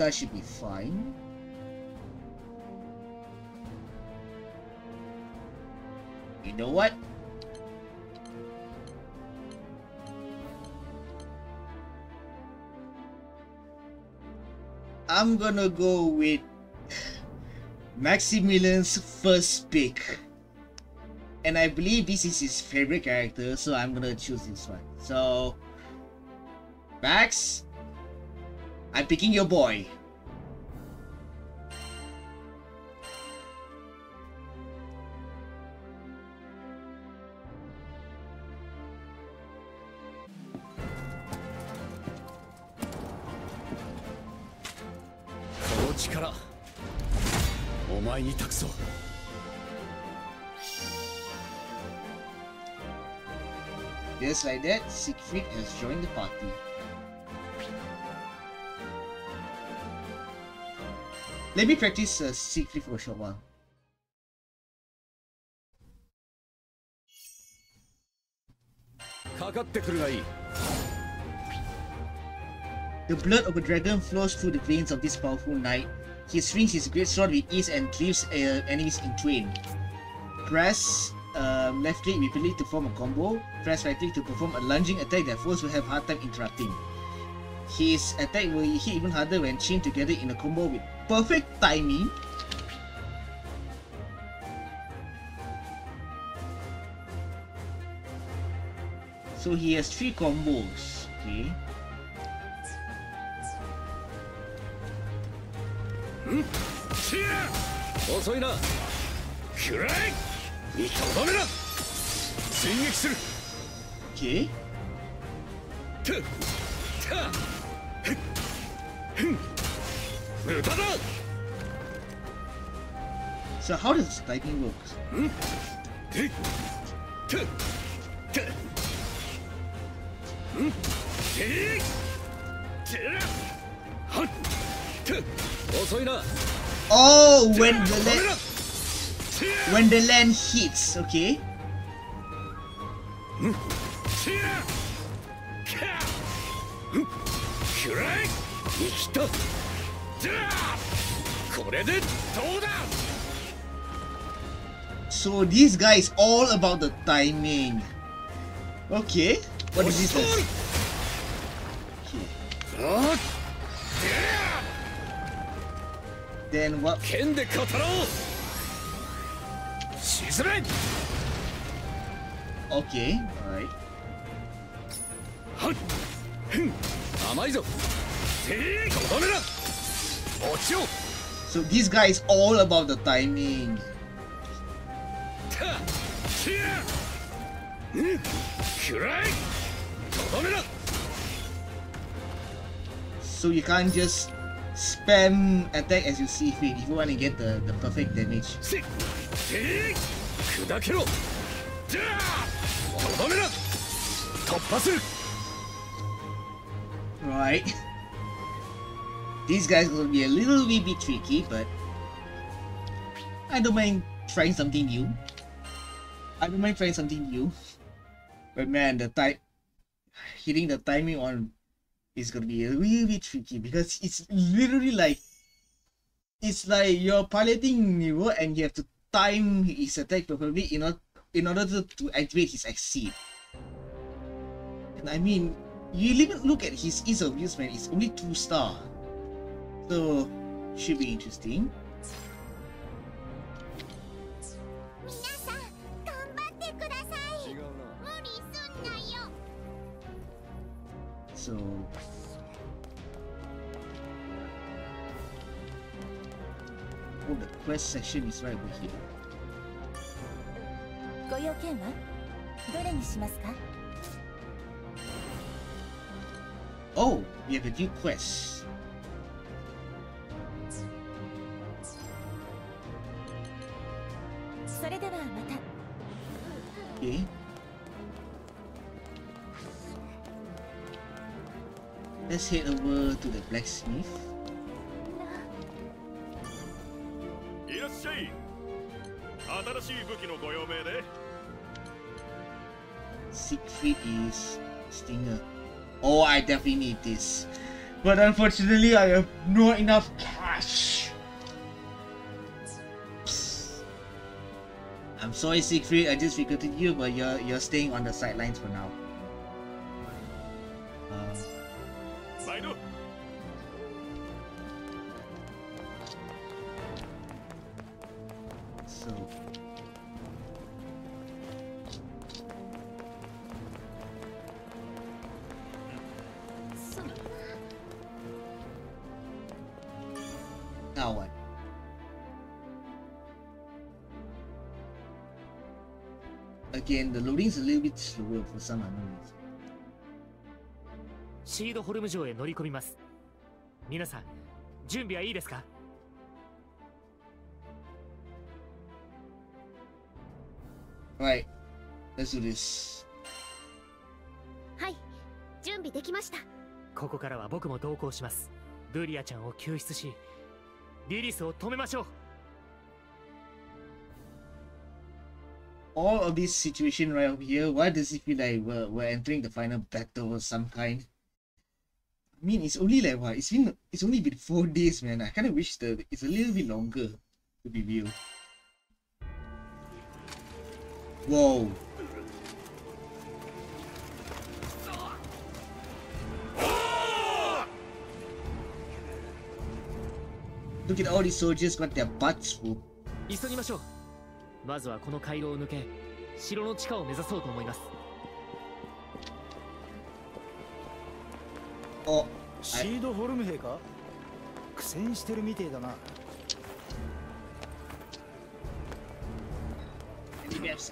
Jita should be fine. You know what? I'm gonna go with Maximilian's first pick. And I believe this is his favorite character, so I'm gonna choose this one. So, Max, I'm picking your boy. Let me practice uh, for a short while. The blood of a dragon flows through the veins of this powerful knight. He swings his great sword with ease and cleaves uh, enemies in twain. Press um, left click repeatedly to form a combo. Press right click to perform a lunging attack that foes will have hard time interrupting. His attack will hit even harder when chained together in a combo with perfect timing. So he has three combos. Okay. Okay. So how does typing work? てたたんて遅いな Oh, when the land when the land hits, okay. So this guy is all about the timing. Okay. What is this? Okay. Then what? 剣で語ろう沈め Okay. Alright. 甘いぞてーとどめだ落ちよ So this guy is all about the timing. たしやうんくらいとどめだ So you can't just spam attack as you see fit if you want to get the, the perfect damage. せてー砕けろじゃあとどめだ突破する Right. These guys will be a little bit tricky, but I don't mind trying something new. I don't mind trying something new. But man, the type hitting the timing on is gonna be a little bit tricky because it's literally like it's like you're piloting Nero and you have to time his attack perfectly in order in order to, to activate his exceed. And I mean, you even look at his ease of use, man. It's only two star, so should be interesting. 皆さん頑張ってください無理すんなよ So. Oh, the quest section is right over here. ご用件はどれにしますか Oh, we have a new quest. Okay. Let's head over to the blacksmith. いらっしゃい新しい武器のご用命で Siegfried is Stinger. Oh, I definitely need this. But unfortunately, I have not enough sorry, Siegfried. I just recruited you, but you're you're staying on the sidelines for now. シードホルム城へ乗り込みます。皆さん、準備はいいですか？はい、準備できました。ここからは僕も同行します。ブリアちゃんを救出し、リリスを止めましょう。All of this situation right over here, why does it feel like we're, we're entering the final battle of some kind? I mean, it's only like what? It's been it's only been four days, man. I kind of wish that it's a little bit longer to be real. Whoa. Look at all these soldiers got their butts whooped. まずはこの回廊を抜け城の地下を目指そうと思います。Oh, シードホルム兵か？苦戦してるみてえだな.よし。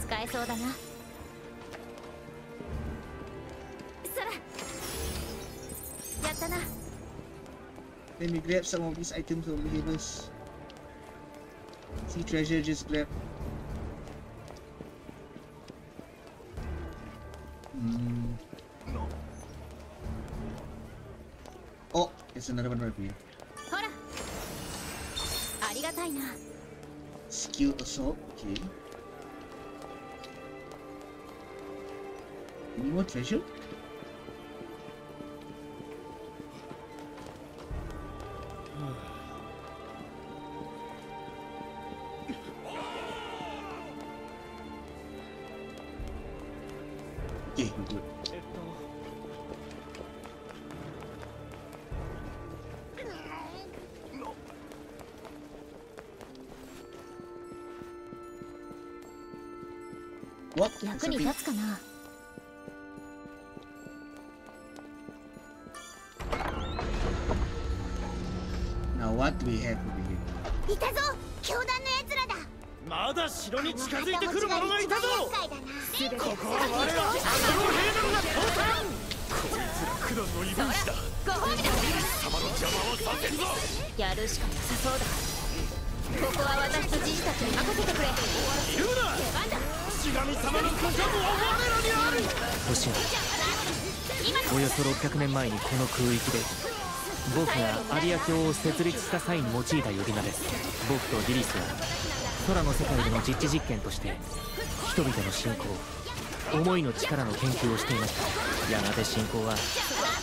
使えそうだな Let me grab some of these items from here first. See treasure, just grab. Mm, no. Oh, it's another one right here. Skill assault, okay. Any more treasure? いっと、役に立つかな？しかなさそうだここは私とじじたちに任せてくれ言うな死神様の心は我らにある。星はおよそ600年前にこの空域で僕が有明教を設立した際に用いた呼び名です僕とリリスは空の世界での実地実験として人々の信仰思いの力の研究をしていましたやがて信仰は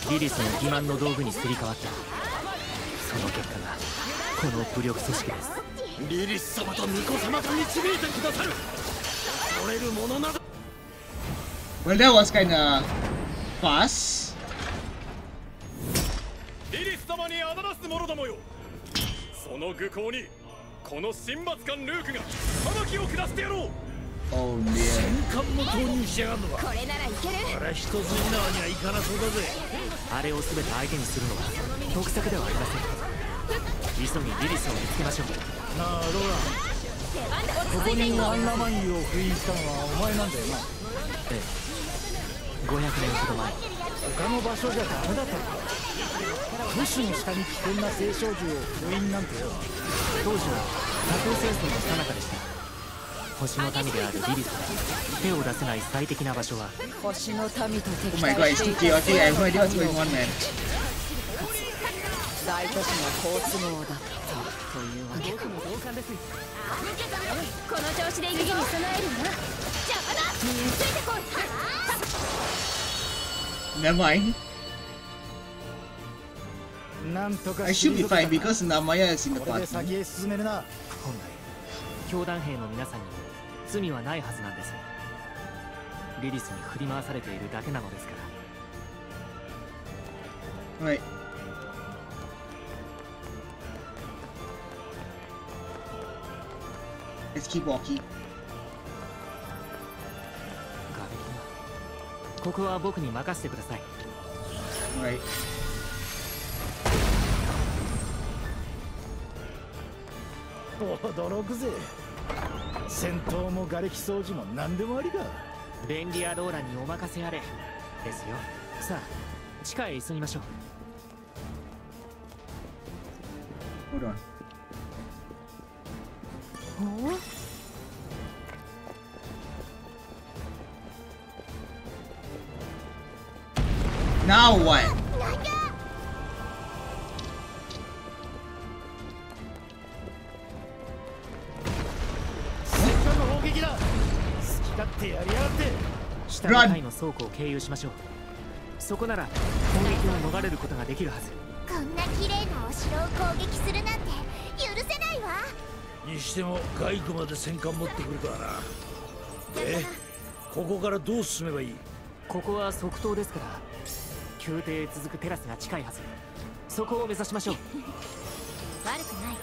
リリスの欺瞞の道具にすり替わった結果がこの武力組織です。リリス様と巫女様が導いてくださる。恐れるものなど。Well, that was kinda fast. リリス様にあだらす者どもよ。その愚行にこの神罰官ルークが裁きを下してやろう。Oh 戦.艦も投入しやがんのかこれならいける。あれ一筋縄にはいかなそうだぜ。あれを全て相手にするのは得策ではありません急ぎリリスを見つけましょう。なあローラン。ここにアンラマンユを封印したのはお前なんだよな。ええ。500年ほど前他の場所じゃダメだった。のか都市の下に危険な聖少女を封印なんてよ。当時は多空戦争の最中でした。星の民であるリリスが手を出せない最適な場所は。星の民と Oh 敵対していた大都市の好都合だったというわけかこの調子で次に備えるんだ邪魔だついてこい Never mind. なんとか I should be fine because Namaya is in the これで party. 先へ進めるな本来教団兵の皆さんにも罪はないはずなんですリリスに振り回されているだけなのですから Alright. Let's keep walking. ガレキはここは僕に任せてください Alright. 驚くぜ戦闘も瓦礫掃除も何でもありかベンリア・ローランにお任せあれですよさあ地下へ急ぎましょう Hold on. お Now what? を経由しましょうそこなら攻撃を逃れることができるはずこんな綺麗なお城を攻撃するなんて許せないわにしても外区まで戦艦持ってくるとはな。えここからどう進めばいい？ここは側頭ですから宮廷へ続くテラスが近いはず。そこを目指しましょう。悪くない。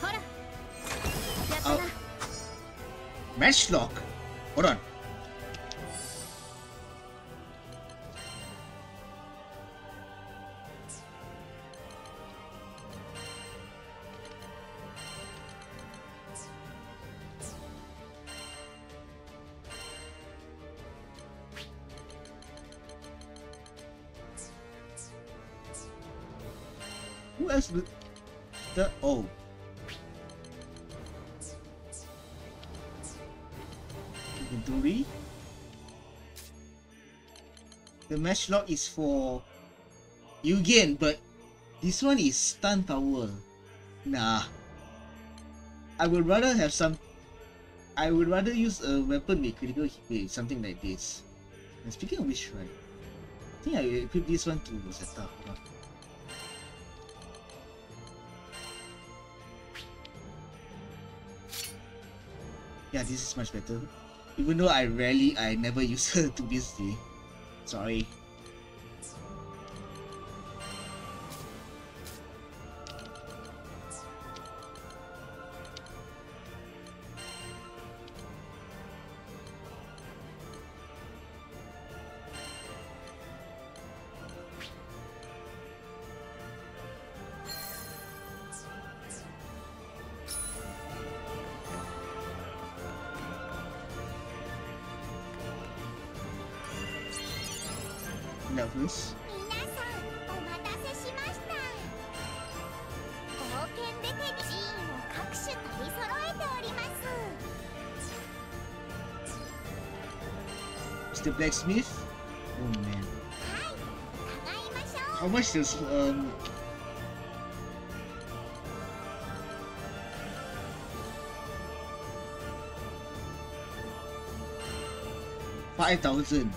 ほらやったな。Matchlock. Hold on. Else? The oh. Inventory. the match lock is for Eugen, but this one is stun power. Nah. I would rather have some. I would rather use a weapon with critical hit rate, something like this. And speaking of which, right, I think I equip this one to Rosetta. Hold Yeah, this is much better. Even though I rarely, I never use her to this day. Sorry. How um Five thousand.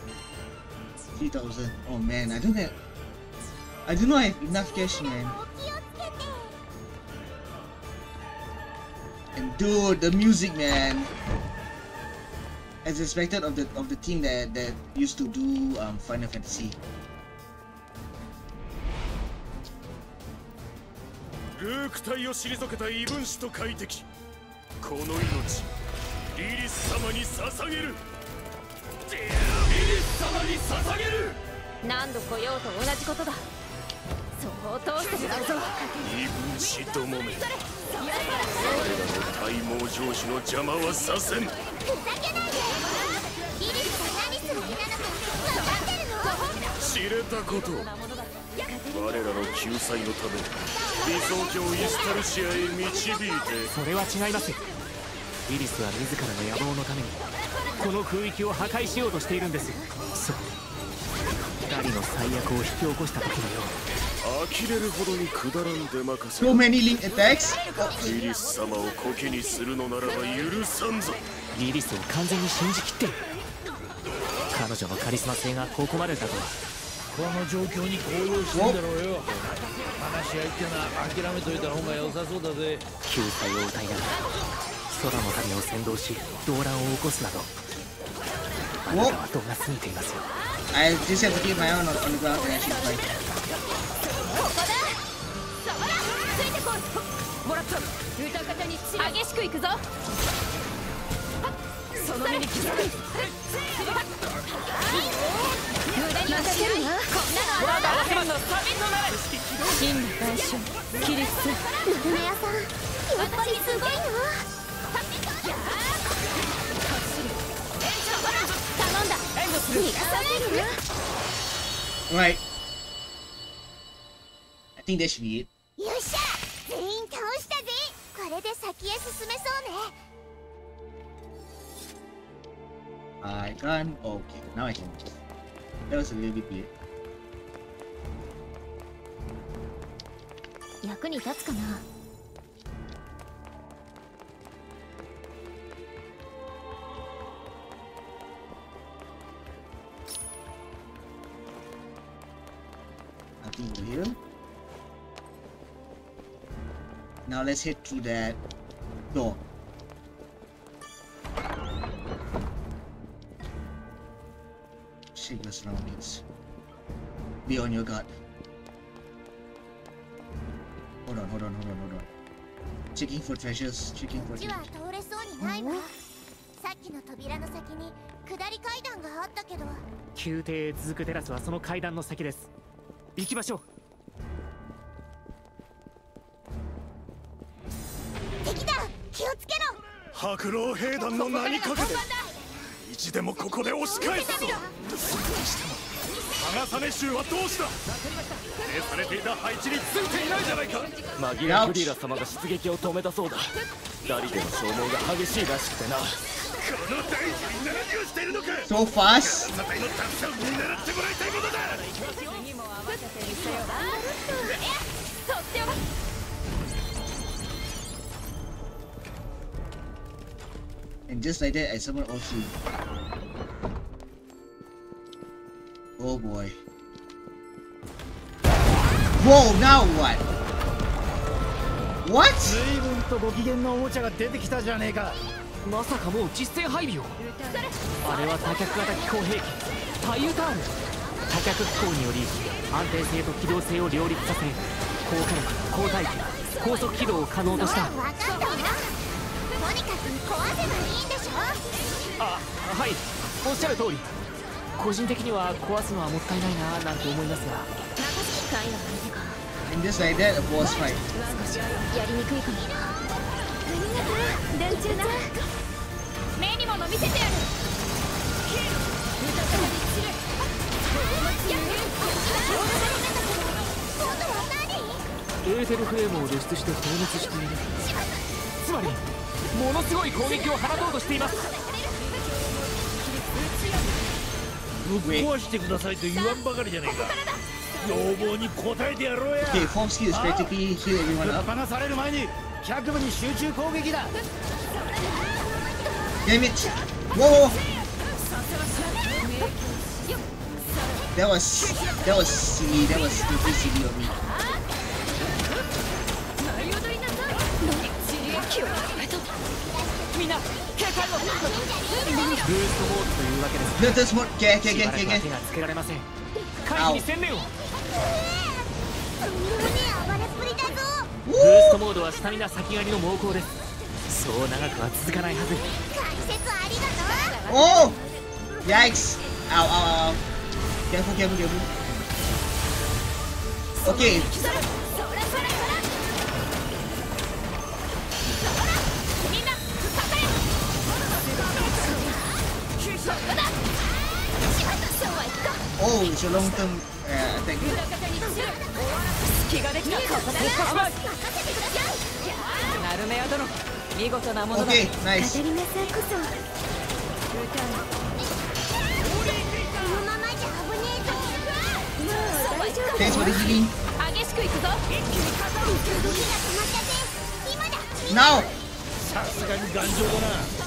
Three thousand. Oh man, I don't have I do not have enough cash man. And dude, the music man. As expected of the of the team that that used to do um Final Fantasy. ルーク隊を退けた異分子と快適。この命リリス様に捧げる。リリス様に捧げる。何度来ようと同じことだ。そこを通してもらうぞ。異分子どもめ。我ら。の体毛上司の邪魔はさせん。ふざけないで。リリスが何する気なのか。分かってるの。知れたこと我らの救済のため理想郷イスタルシアへ導いて。それは違います。よイリスは自らの野望のためにこの空域を破壊しようとしているんです。そう。二人の最悪を引き起こした時のよ呆れるほどにくだらん出任せ So many link attacks? リリス様をコケにするのならば許さんぞ。うにイリスを完全に信じきってる。彼女のカリスマ性がここまでだとはこの状況に高揚してんだろうよ。話し合いってのは諦めといた方が良さそうだぜ。救済を歌いながら空の民を先導し動乱を起こすなど。あなたは度が過ぎています？よしくぞ。その目に刻む腕 Right. I think that should be it. よっしゃ全員倒したぜこれで先へ進めそうね I can. Okay, now I can. That was a little bit weird. 役に立つかな Nothing over here. Now let's head through that door. Check your surroundings. Be on your guard. Hold on, hold on, hold on, hold on. Checking for treasures, checking こ for treasures. 通れそうにないわさっきの扉の先に下り階段があったけど宮廷へ続くテラスはその階段の先です行きましょう敵だ気をつけろ白老兵団の名にかけて意地でもここで押し返すぞ。それにしても剥がさね衆はどうした？指定されていた配置についていないじゃないか。紛らグリラ様が出撃を止めたそうだ。ダリでの消耗が激しいらしくてな。この大地に何をしているのか？So fast? サタイのたくさん狙ってもらいたいものだ And just like that, I summon all three. Oh boy. Whoa, now what? What? 随分とご機嫌のおもちゃが出てきたじゃねえかまさかもう実戦配備をあれは多脚型機構兵器タイユタール多脚機構により安定性と機動性を両立させ高火力高耐久高速起動を可能としたとにかく壊せばいいんでしょ？あはい。おっしゃる通り。個人的には壊すのはもったいないななんて思いますが。機会は相手か。And just like that, a boss fight. 少しやりにくいかもありがとう団長だ。目にもの見せてやる。エーテルフレームを露出して消滅している。つまりものすごい攻撃を放とうとしています。くださいと言わんじゃないか。要うや。フォスペイトピーヒーローにされに脚部に集中攻撃だ。ゲ、みんな警戒をブーストモードというわけです No, that's more. Okay, okay, し okay, ばら okay, くは okay. 手がつけられません回避に専念をブーストモードはスタミナ先狩りの猛攻ですそう長くは続かないはず Oh! Ow, ow, ow, ow. Okay. Oh, it's a long uh, ができたここで突破しますナルメア殿見事なものだ Okay, nice. カタリナさんこそこのままじゃ危ねえぞもう大丈いくぞ Now! さすがに頑丈だな動き回り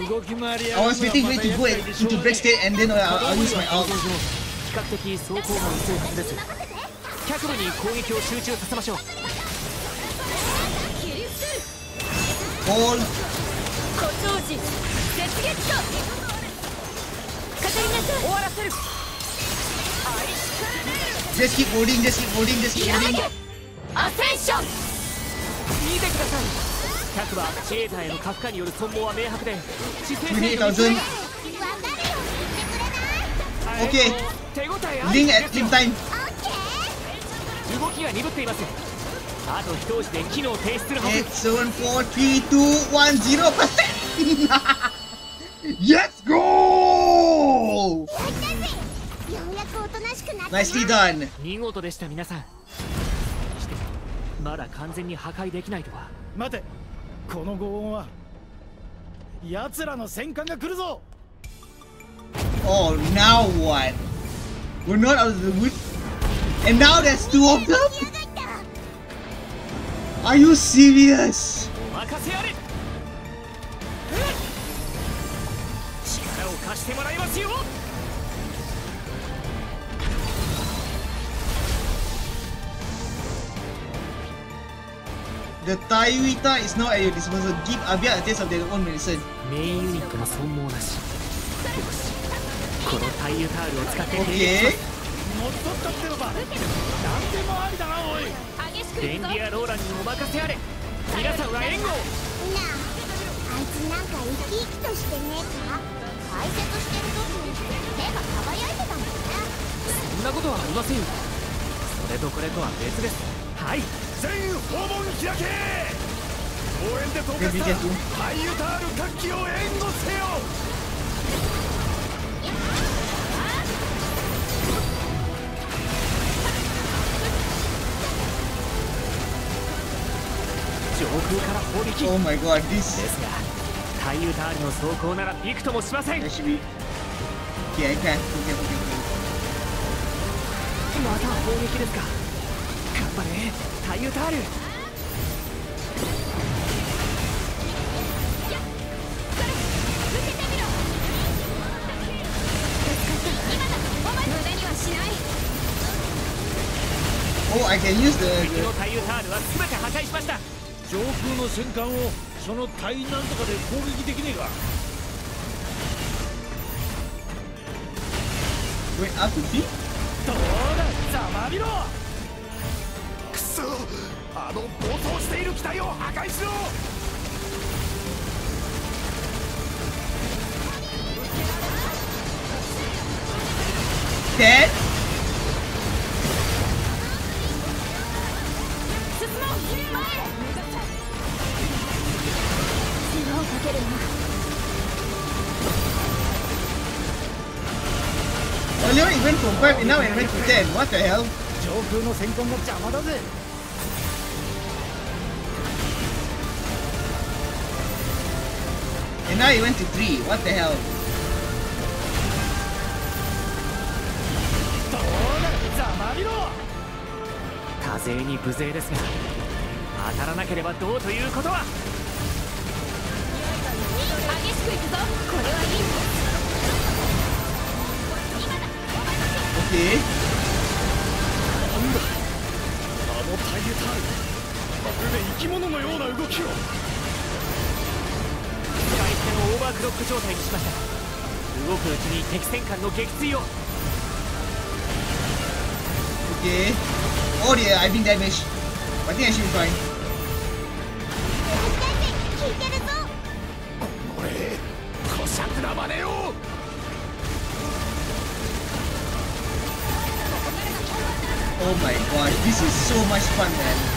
I was waiting for it to go into break state and then I'll, I'll use my ult. 比較的走行が薄いはずです脚部に攻撃を集中させましょう Hold. 誇張時絶撃とカタリナさん終わらせる Just keep holding, just keep holding, just keep holding. アセンション見てください脚は自衛隊への核化による損耗は明白で姿勢制御に 28,000. Okay. 手応えあ Link り at link time. 動きが鈍っていますあと一押しで機能停止するはず Eight, seven, four, three, two, one, zero percent. Let's go! ようやくおとなしくなった Nicely done. 見事でした皆さんまだ完全に破壊できないとは待てこの轟音は奴らの戦艦が来るぞ Oh, now what? We're not out of the wood. And now there's two of them? Are you serious? The Taiwita is now at your disposal. Give Abia a taste of their own medicine. メインユニットの損耗なし。よしこのタイユタールを使ってか何でもありだなおい。激しくデンディア・ローランにお任せあれ。皆さんは援護を。なああいつなんか生き生きとしてね。えか解説してる。時目が輝いてたもんねそんなことはありませんよ。それとこれとは別です。はい全訪問開け応援で投下したハイユタール各機を援護せよ上空から砲撃 Oh my god, this ですがタイユタールの走行ならびくともしません that should be. Okay, I can't. Okay, okay, okay. また砲撃ですか頑張れタイユタール無駄にはしない。Oh, I can use the, 敵のイユタールは全て破壊しました。上空の戦艦をその隊員なんとかで攻撃できねえか？Wait up to three. どうだ？ざまみろくそあの暴走している機体を破壊しろ Dead. 進もう前へ世話をかけるな Earlier it went from five, and now it went to ten. What the hell? 上空の戦艦が邪魔だぜ now it went to three. What 勢に無勢ですが当たらなければどうということは？激しくいくぞ。これはいい Okay. なんだ。あのタイユタールまるで生き物のような動きをオーバークロック状態にしました。動くうちに敵戦艦の撃墜を。オーケーオーリアアイビンダイメージバティアシンファイ Oh my god, this.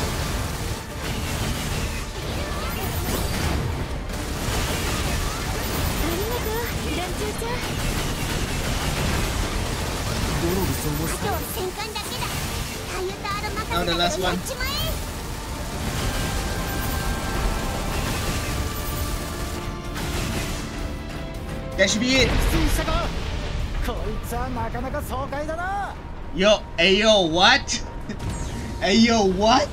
That should be it. 戦車かこいつはなかなか爽快だな Yo, hey yo, what? hey yo, what?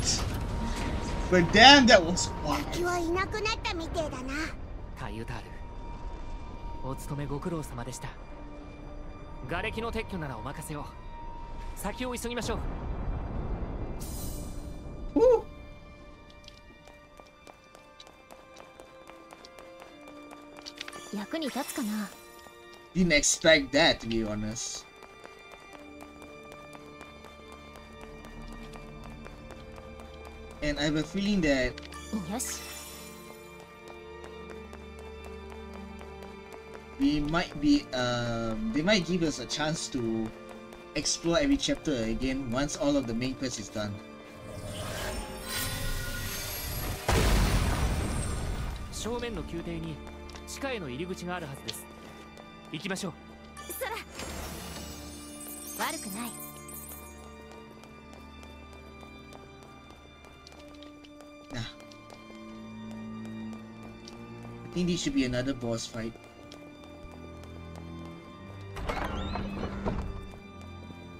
But damn, that was wild. 敵はいなくなったみてえだなタイユタールお勤めご苦労様でした瓦礫の撤去ならお任せを先を急ぎましょう Woo. 役に立つかな Didn't expect that, to be honest. And I have a feeling that よし we might be um they might give us a chance to explore every chapter again once all of the main quest is done 正面の宮廷に 地下への入り口があるはずです行きましょうそら悪くない nah I think this should be another boss fight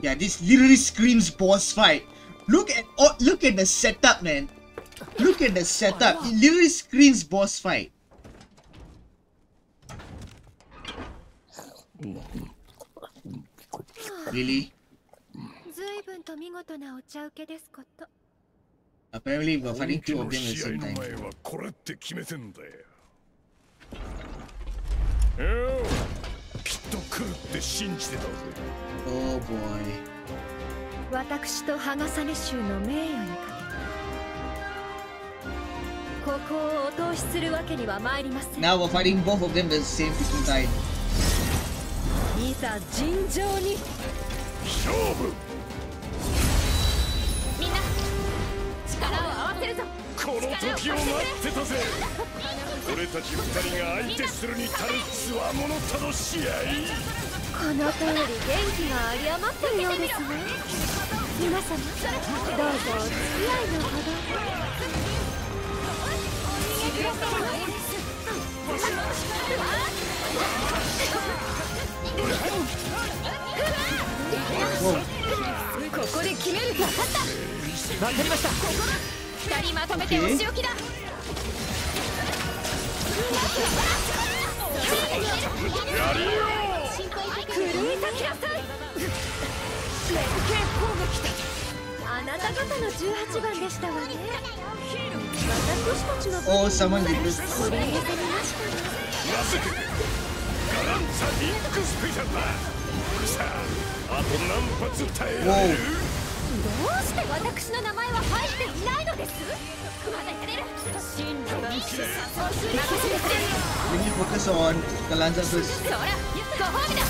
yeah this literally screams boss fight look at oh look at the setup man look at the setup it literally screams boss fight リリーずいぶんと見事なお茶受けですこと。アペリーバファリンキューの試合の前はこれって決めてんだよ。よきっと来るって信じてたぜ。おおぼい。私とハガサネ州の名誉にかけここをお通しするわけには参りません。Now, we're fighting both of them at the same time. いざ尋常に。勝負みんな力を合わせるぞ。この時を待ってたぜ。俺たち二人が相手するに足るつわものとの試合この通り元気が有り余ってるようですね。皆様どうぞお付き合いのほどここで決める分かった。わかりました。二人まとめてお仕置きだ。やりよ狂い咲きなさい連携攻撃だあなた方の18番でしたわね。私たちの Oh, someone did this. 取り入れてみましたンツァリンクスペシャルださああと何発耐えられるどうして私の名前は入っていないのですまだやれる真の任せてくれ Let me focus on Galanza first. そらご褒美ださ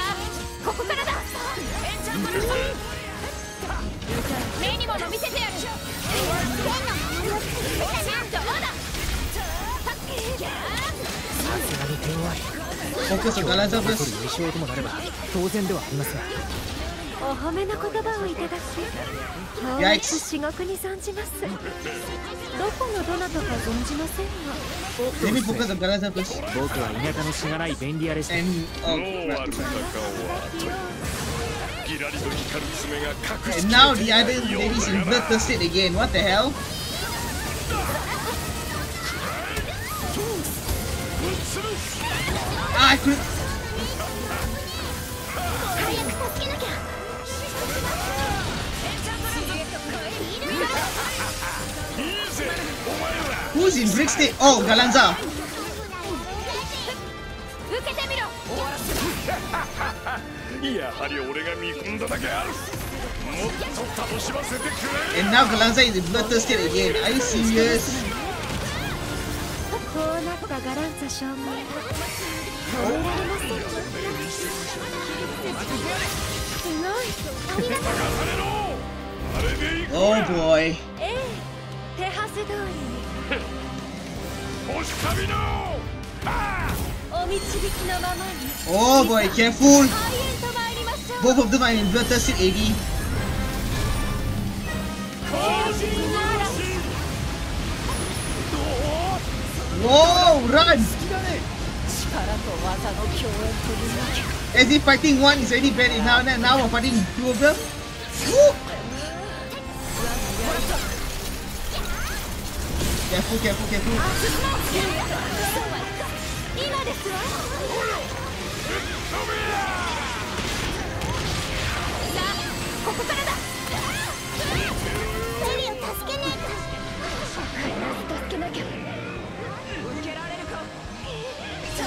あここからだ目にもの見せてやるどうださお僕たちガラザブスの衣装ともなれば当然ではありませんお褒めの言葉をいただき強烈至極に存じますどこのどなたか存じませんが僕は僕んガラザブス僕は田舎のしがらい便利屋でしたどうあるのかはギラリと光る爪が隠しきれている Now the island is in Blood City again, what the hell? Ah, I couldn't. 早く助けなきゃ Who's in Brick State? Oh, Galanza. 受けてみろやはり俺が見込んだだけあるもっと楽しませてくれ And now Galanza is in Bloodthirst State again. Are you serious? こうなったガランツァ将軍 oh boy. Oh boy, careful! Both of them are in blood testing AD. Whoa, run! As if fighting one is already bad enough, now, now we're fighting two of them. Woo! Careful, careful, careful.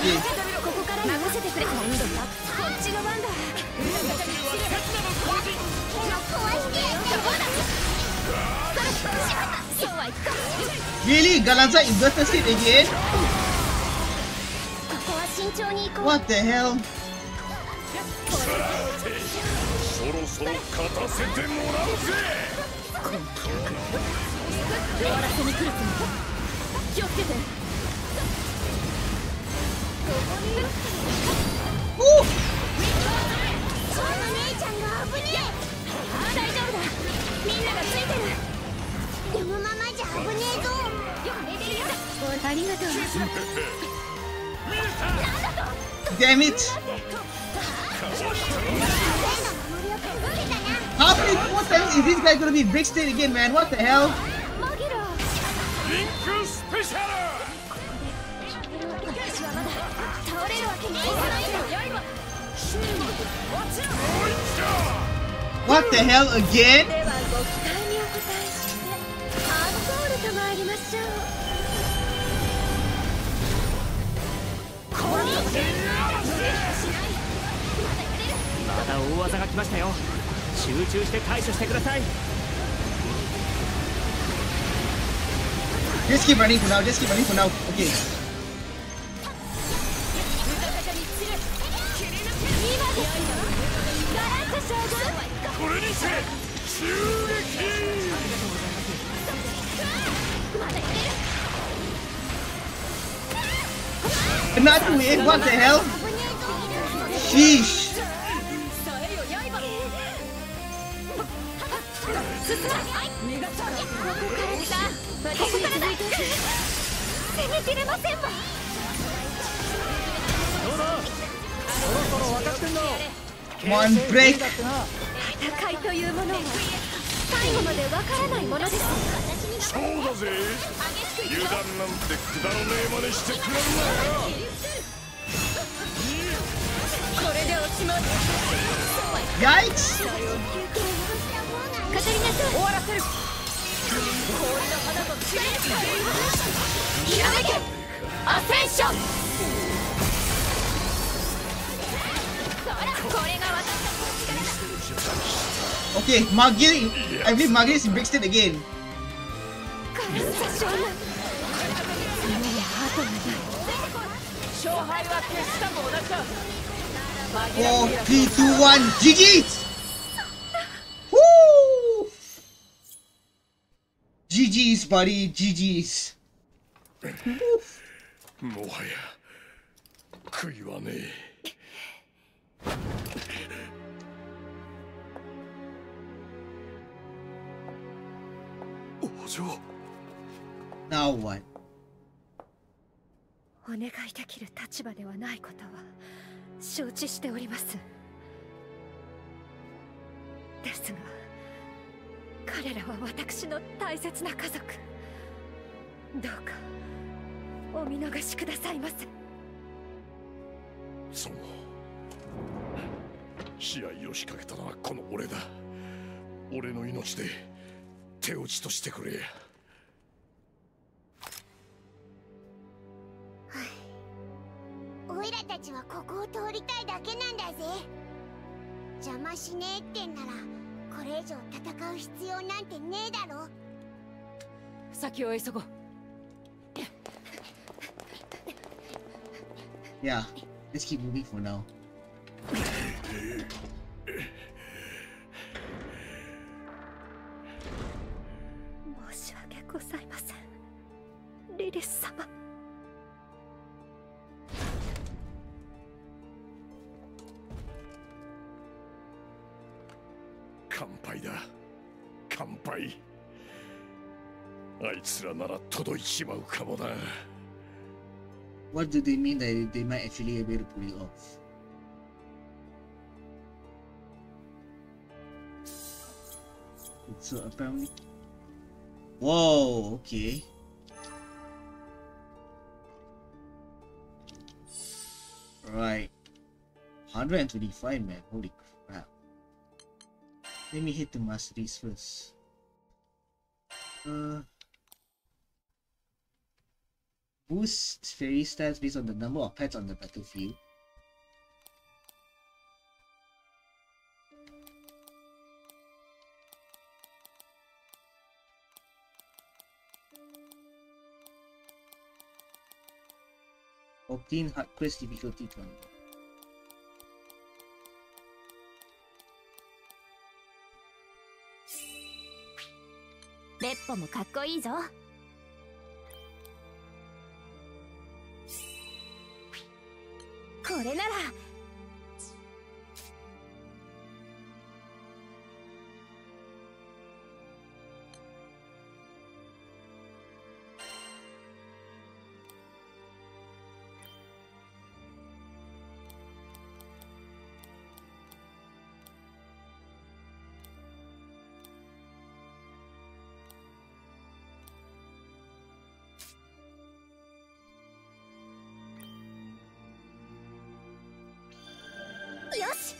ここから流せてくれこっちの番だ Really? Galanza in Bloodthirst State again? What the hell? そろそろ勝たせてもらうぜ終わらせに来るつもり気をつけて Woo! その姉ちゃんが危ね大丈夫だみんながついてるえこのままじゃ危ねえぞありがとう Damn it! How many more times is this guy gonna be big state again, man? What the hell? ください Just keep running for now, just keep running for now. Okay. Not it, what the hell? Sheesh! One break! 後までわからないものですそうだぜ油断なんてくだらねえ真似してくれんなよこれでおしまい Yikes! カタリナさん終わらせる。氷の花と違いひらめけアセンションこれが私 Okay, Margil. I believe Margil is breaks it again. カランサ少年勝敗は決したも同じだ Four, three, two, one. GG's! Woo! GG's, buddy. GG's. もはや悔いはねえ Now what? お願いできる立場ではないことは承知しております。ですが彼らは私の大切な家族。どうかお見逃しくださいませ。その悲哀を仕掛けたのはこの俺だ。俺の命で手打ちとしてくれ。オイラたちはここを通りたいだけなんだぜ。邪魔しねえってんならこれ以上戦う必要なんてねえだろ。先を急ごう。Yeah, let's keep moving for now. ございませんリリス様乾杯だ乾杯あいつらなら届いちまうかもな What do they mean that they might actually be able to pull it off? So apparently. Whoa, okay. Right. 125 man, holy crap. Let me hit the masteries first. Uh boost fairy stats based on the number of pets on the battlefield. Obtain hard quest difficulty 20. レッポもかっこいいぞこれならよし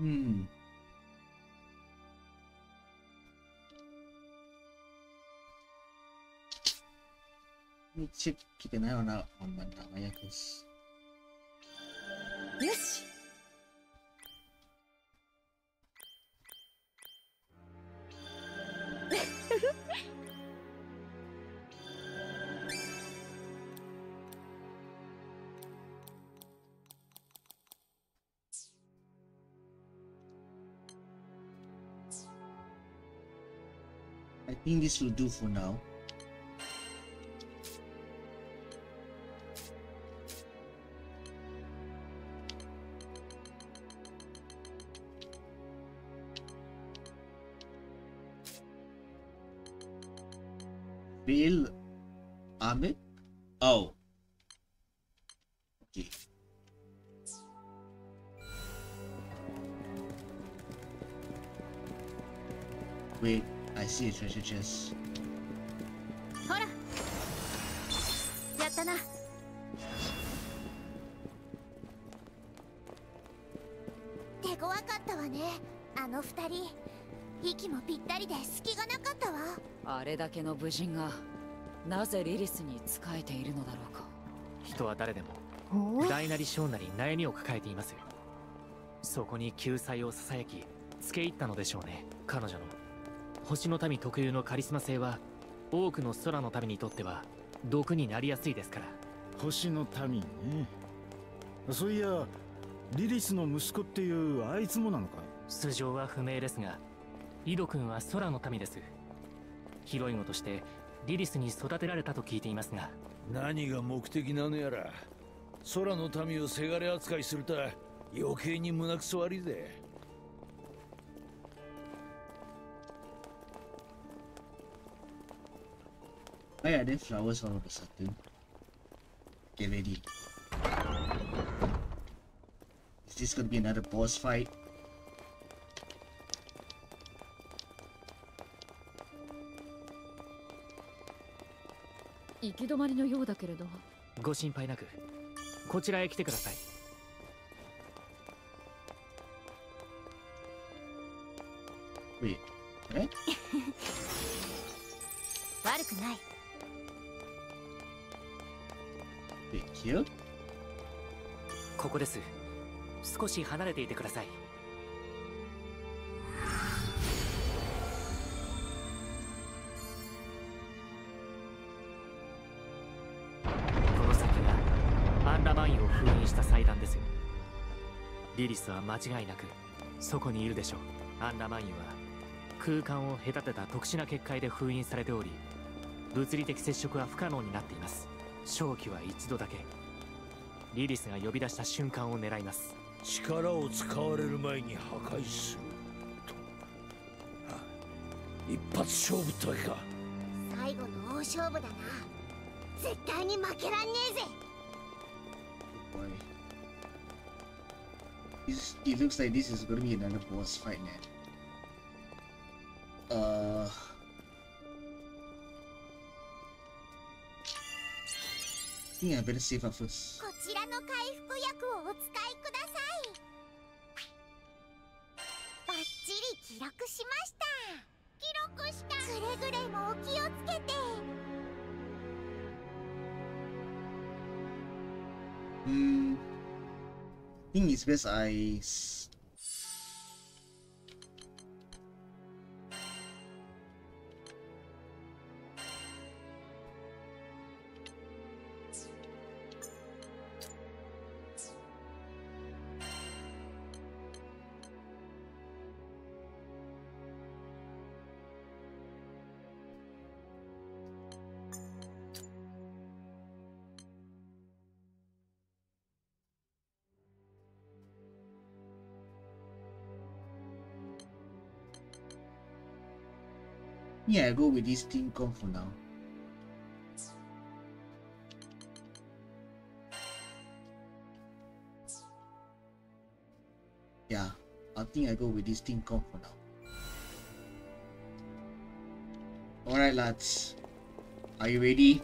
うん。チ来てないわな、あんまり長屋くし。よし think this will do for now. Chest. ほら。やったな。手強かったわね。あの二人。息もぴったりで隙がなかったわ。あれだけの武人がなぜリリスに仕えているのだろうか。人は誰でも大なり小なり悩みを抱えていますそこに救済を囁き付け入ったのでしょうね彼女の星の民特有のカリスマ性は多くの空の民にとっては毒になりやすいですから。星の民ね。そういやリリスの息子っていうあいつもなのか？素性は不明ですが井戸君は空の民です。ヒロイゴとしてリリスに育てられたと聞いていますが。何が目的なのやら空の民をせがれ扱いするとは余計に胸くそ悪いぜ Why are there flowers all of a sudden? Get ready. Is this gonna be another boss fight? 行き止まりのようだけれどご心配なくこちらへ来てください Wait, eh? 悪くないここです。少し離れていてください。この先がアンダマインを封印した祭壇ですよ。リリスは間違いなくそこにいるでしょう。アンダマインは空間を隔てた特殊な結界で封印されており物理的接触は不可能になっています。正気は一度だけ。リリスが呼び出した瞬間を狙います力を使われる前に破壊するとあ一発勝負ってわけか最後の大勝負だな絶対に負けらんねえぜ it looks like this is gonna be another boss fight, man. Uh. I think I better save up first. ちらの回復薬をお使いください。バッチリ記録しました。記録したくれぐれもお気をつけて。うん I think it's best I. Yeah, I go with this Team Com for now. Yeah, I think I go with this Team Com for now. Alright, lads. Are you ready?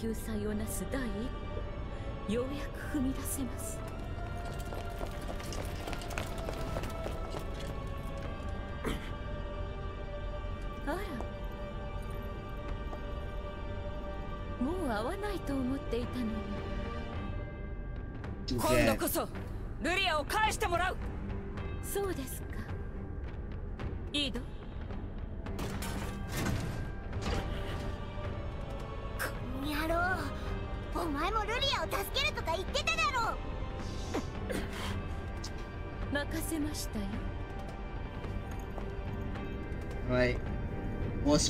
救済をなす第一歩。ようやく踏み出せます。あら。もう会わないと思っていたのに。今度.こそルリアを返してもらう。そうです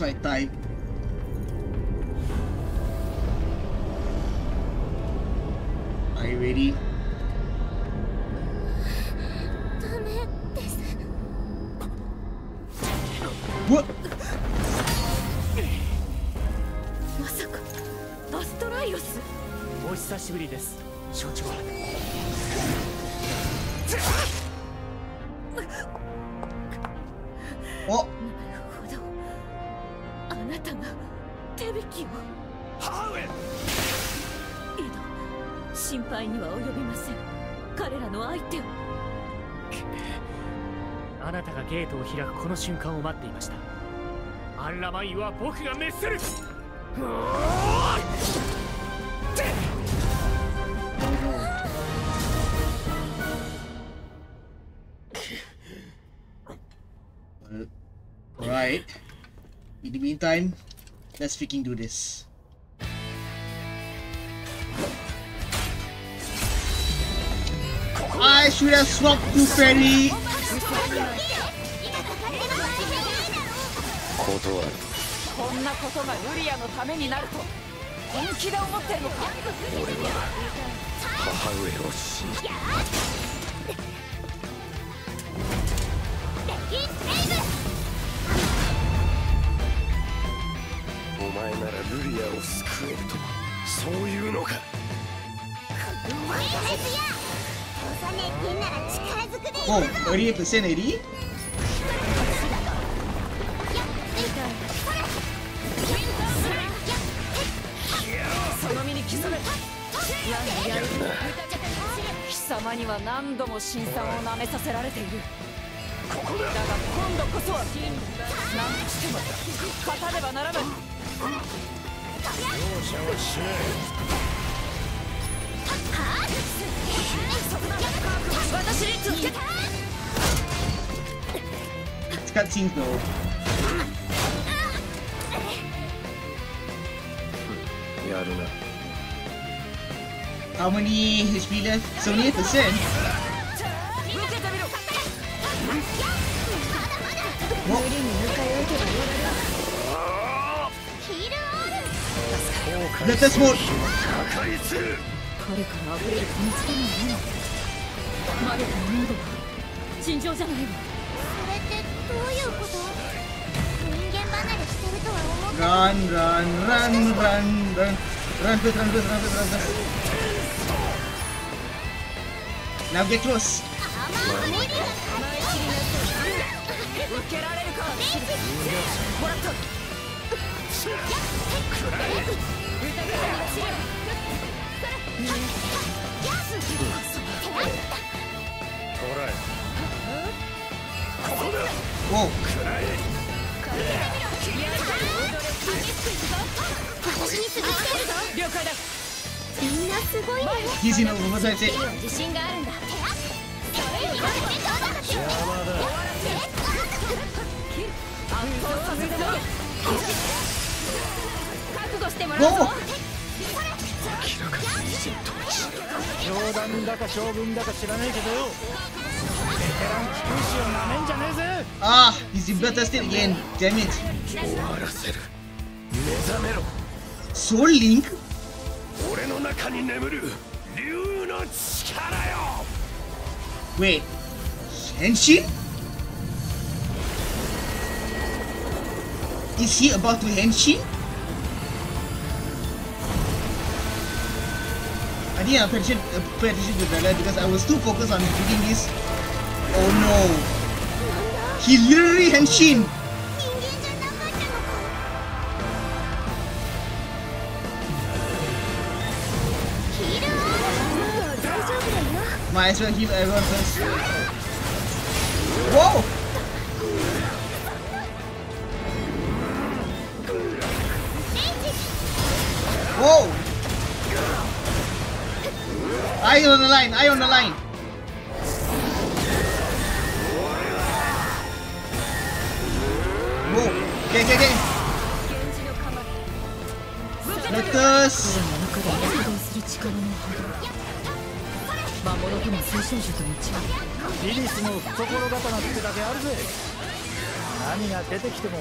What's my time? の瞬間を待っていましたアンラマイは僕が滅するう Alright. In the meantime, let's freaking do this. I should have swapped to Fairy! 断るこんなことがルリアのためになると本気で思ってるのか？俺は。母上を信じお前ならルリアを救えるとそういうのかお Oh, 行くぞ38% AD? 新辛酸を舐めさせられている。ここだ。だが今度こそは何しても。勝たねばならぬ容赦はしな。い私に続けた many HP left? 絶対スモールこれから溢れるこの力の目マルコの濃度は尋常じゃないわそれってどういうこと人間離れしてるとは思ってランランランランランランフェスランフェスランフェスランフェス Now get close! 受けられるかもしれない。お私にすぐ来てるぞ了解だみんなすごいね Easy no, what was I say? 自信があるんだ邪魔だ圧倒させてもらう覚悟してもらうぞ明らかに以前とは違う冗談だか将軍だか知らねえけどよベテラン貴公子をなめんじゃねえぜ Ah, he's in better state again. Damn it. 終わらせる目覚めろ Soul Link? 俺の中に眠る竜の力よ Wait. Henshin? Is he about to Henshin? I didn't attention, uh, pay attention to Valor because I was too focused on beating this. Oh no. He literally Henshin! Might as well heal everyone first. Whoa! Whoa! アイオンのラインアイオンのラインもうゲゲゲレクス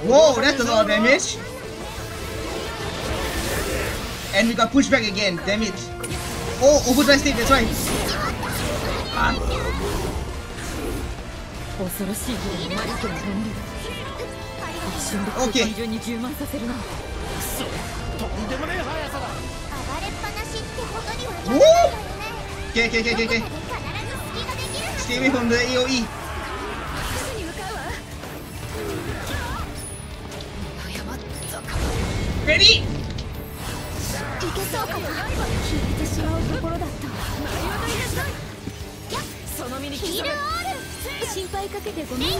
もうレッドのダメージ And we got pushback again, damage. Oh, overdrive state, that's right. Ah, 恐ろしいほどのマリコの本領一瞬で空間中に充満させるなクソとんでもねえ速さだ暴れっぱなしってほどには Whoa! Okay, okay, okay, okay, okay. Stay away from the E AoE. Ready? いけそうかな消えてしまうところだったその身にヒールオール心配かけてごめんね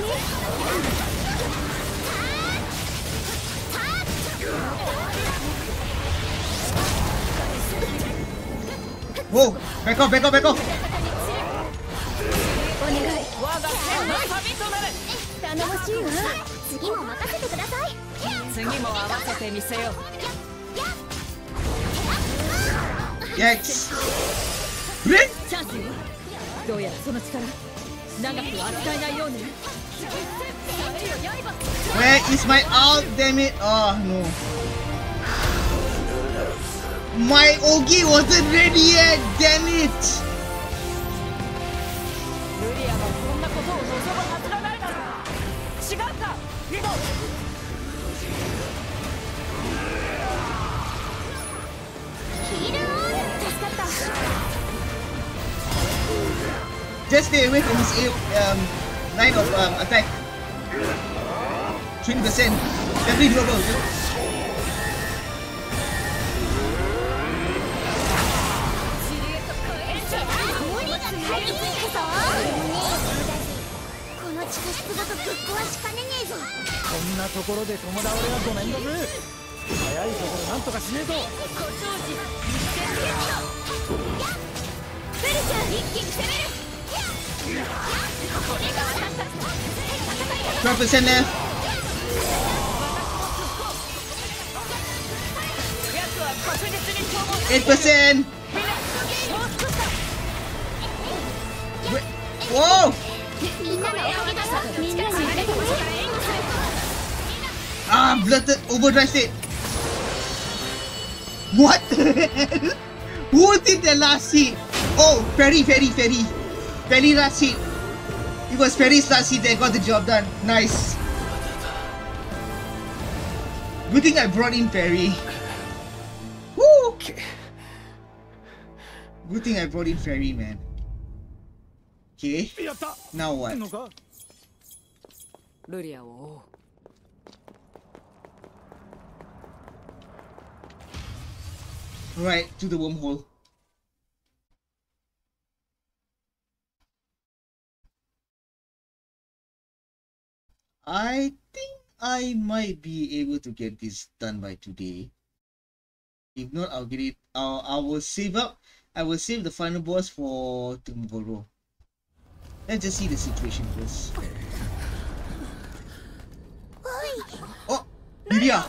Whoa, back off, back off, back off. お願い我が剣の旅となる頼もしいわ。次も任せてください。次も合わせてみせよ Yikes. チャンスよどうやらその力長くは扱えないようね Where is my ult? Damn it. Oh, no. My Ogi wasn't ready yet. Damn it. Just stay away from his A- um, line of um, attack. 20%. Definitely doable. この Drop this in there. Eight percent. Whoa! Ah, blurted overdrive. it. What? Who did the last hit? Oh, very, very, very. Ferry last hit. It was Ferry's last hit that got the job done. Nice. Good thing I brought in Ferry. Woo! Good thing I brought in Ferry, man. Okay. やった Now what? のかルリアを追う Right, to the wormhole. I think I might be able to get this done by today. If not, I'll get it. I'll, I will save up. I will save the final boss for tomorrow. Let's just see the situation first. Oh, Lydia!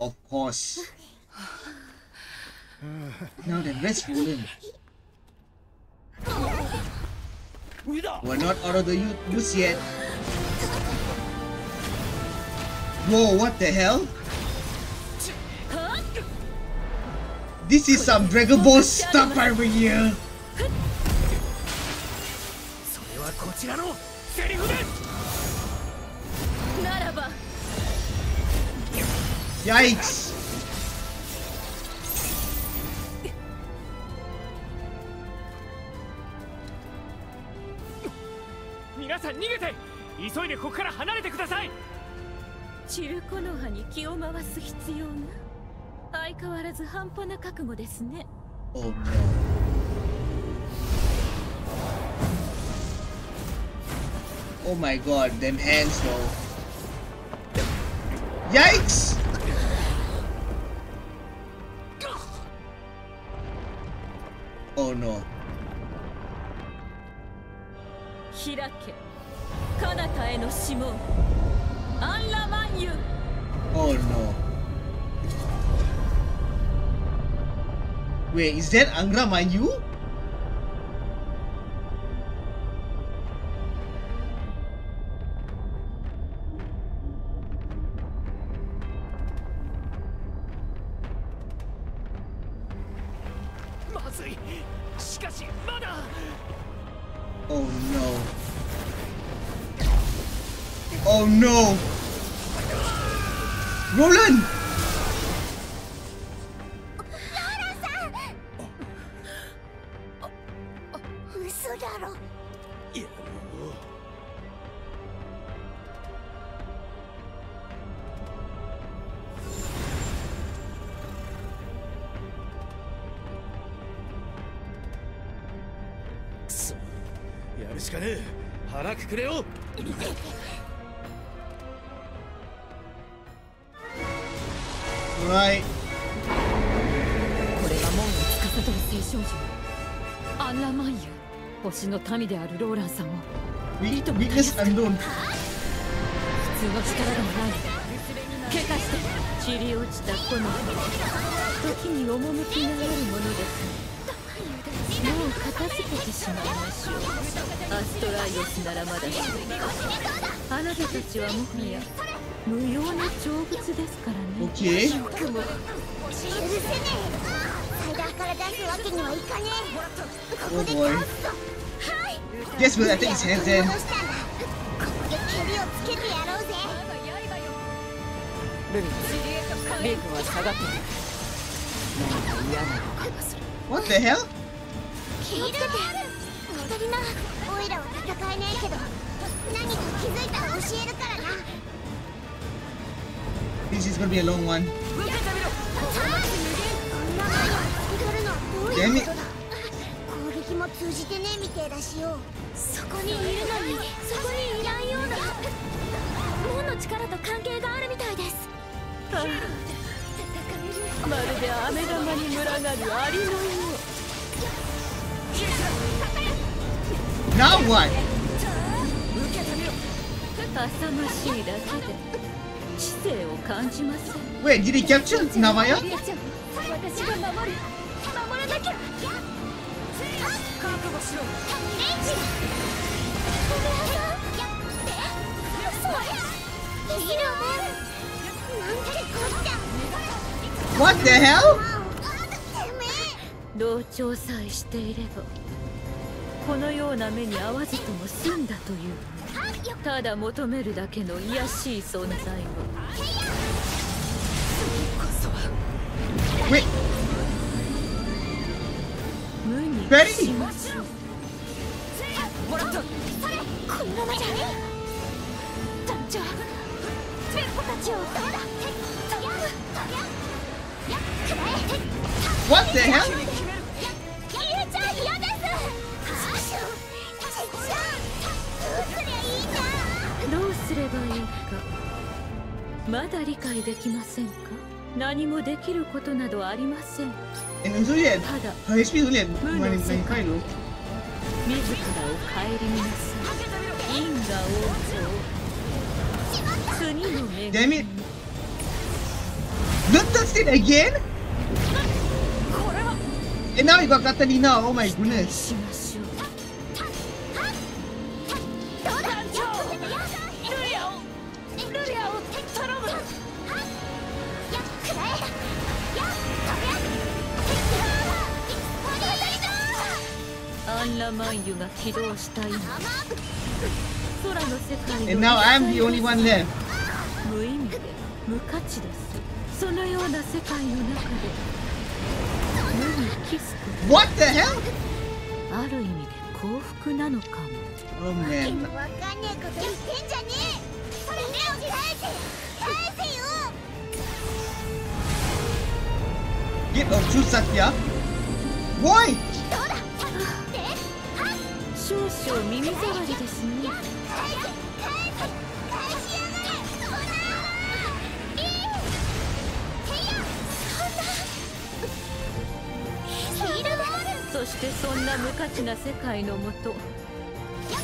Of course. now then, let's roll in. We're not out of the u- woods yet. Whoa, what the hell? This is some Dragon Ball stuff over here. Yikes. 皆さん逃げて急いでここから離れてくださいチルコノハに気を回す必要が相変わらず半端な覚悟ですね Oh no. こ Oh my god, them hands though. Yikes! Oh no. Oh no. Wait, is that Angra Mayu? 星の民であるローランさんを。Weakness unknown. 普通の力ではない怪我して散り落ちた炎時に趣があるものです。もう片付けてしまいましょうアストライオスならまだ。しもあなたたちはもはや無用な長物ですからねくも許せねえから出すわけにはいかねえここ Oh で.倒すぞ Yes, but I think it's hands in. What the hell? This is gonna be a long one. Damn it! とだ攻撃も通じてねえみてえだしよ。そこにいるのにそこにいらんようだ門の力と関係があるみたいです。まるで飴玉に群がるアリのよう。Now what? 浅ましいだけで知性を感じません。Wait, did he capture Namaya? What the hell? 同調さえしていればこのような目に遭わずとも済んだというただ求めるだけの卑しい存在を Wait, 無に!しまそれこのままじゃね団長ペッポたちをどうだややくらえどうすればいいかまだ理解できませんか？何もできることなどありません。And it's only at ただ her HP is only at 95 though. 自らを顧みなさい因果応報次の目 Damn it! Look, that's it again? And now you got Catalina. Oh my goodness. アンラマンユが起動した今空の世界 And now I'm the only one left. 無意味で無価値ですそのような世界の中で無にキスと What the hell? ある意味で幸福なのかも Oh man. わかんねえこと言ってんじゃねえそれを返せ返せよ Get True Satya. Why? 少々耳障りですね。そしてそんな無価値な世界のもと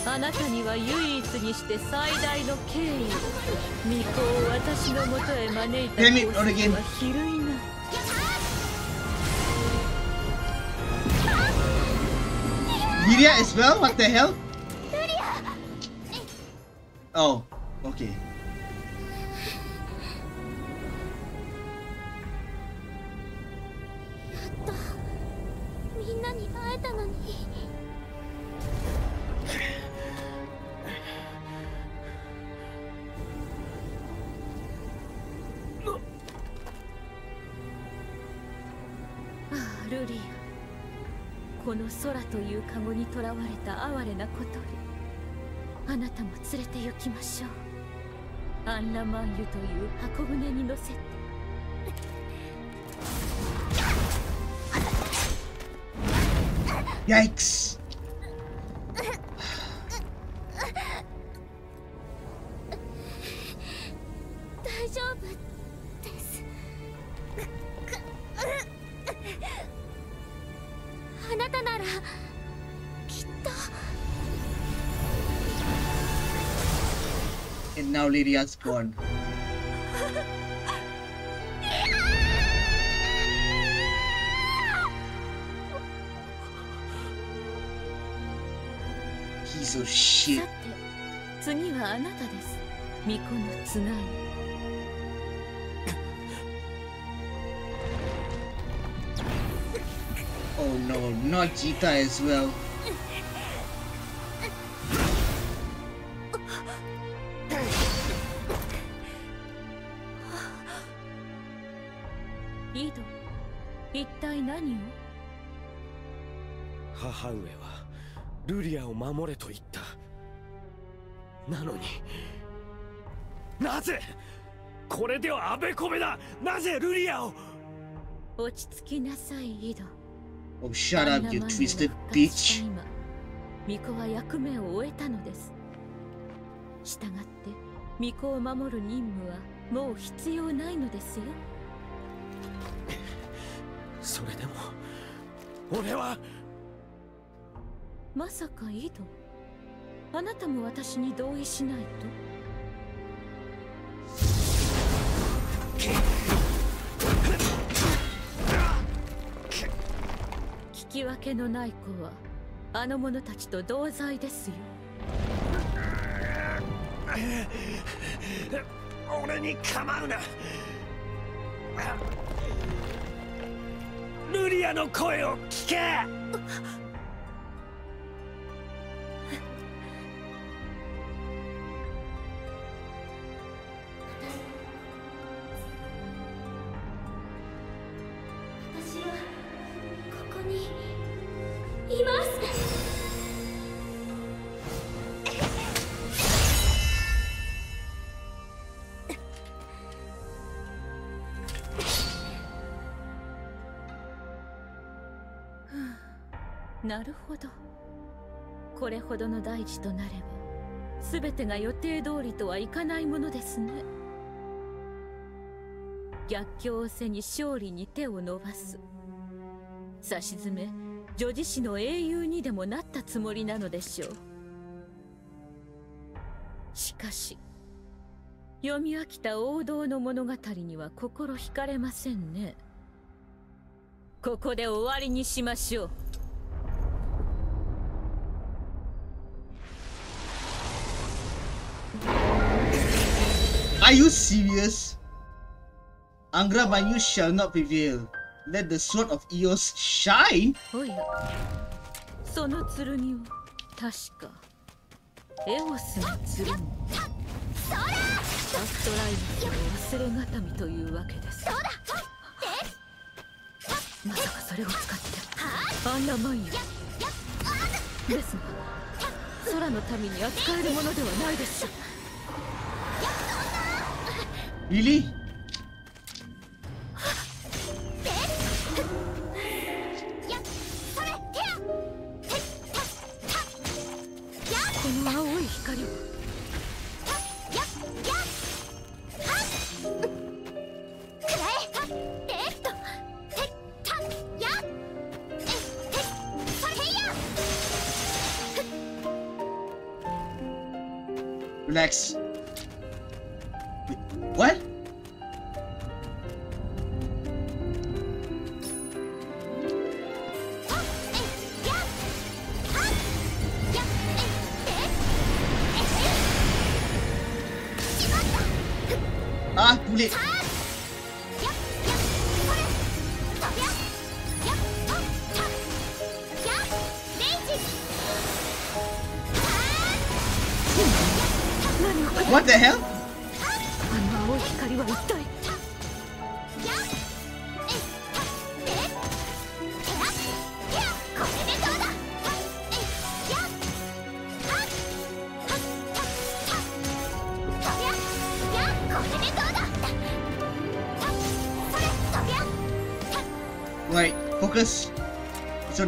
あなたには唯一にして最大の敬意を。巫女を私のもとへ招いた功績は比類ない as well? What the hell? Oh, okay. 空というカゴにとらわれた哀れな小鳥。あなたも連れて行きましょう。アンラマンユという箱舟に乗せて。Yikes! now Lyria's gone. He's so shit. さて次はあなたです巫女のつがい Oh no, not Jita as well. 井戸一体何を？母上はルリアを守れと言った。なのになぜこれではあべこべだ。なぜルリアを？落ち着きなさい井戸 Oh, shut up, you twisted bitch. 今巫女は役目を終えたのですしたがって巫女を守る任務はもう必要ないのですよ。それでも俺は。まさか井戸あなたも私に同意しないと？聞き分けのない子はあの者たちと同罪ですよ俺に構うな。ルリアの声を聞け。なるほど。これほどの大事となれば全てが予定通りとはいかないものですね。逆境を背に勝利に手を伸ばす。さしずめ女子誌の英雄にでもなったつもりなのでしょう。しかし読み飽きた王道の物語には心惹かれませんね。ここで終わりにしましょう。Are you serious? Angra Banyu shall not prevail. Let the sword of Eos shine? おやその剣は確か。エオスの剣アストライブスを忘れがたみというわけです。まさかそれを使って。アンラマンユですが空の民に扱えるものではないでしょ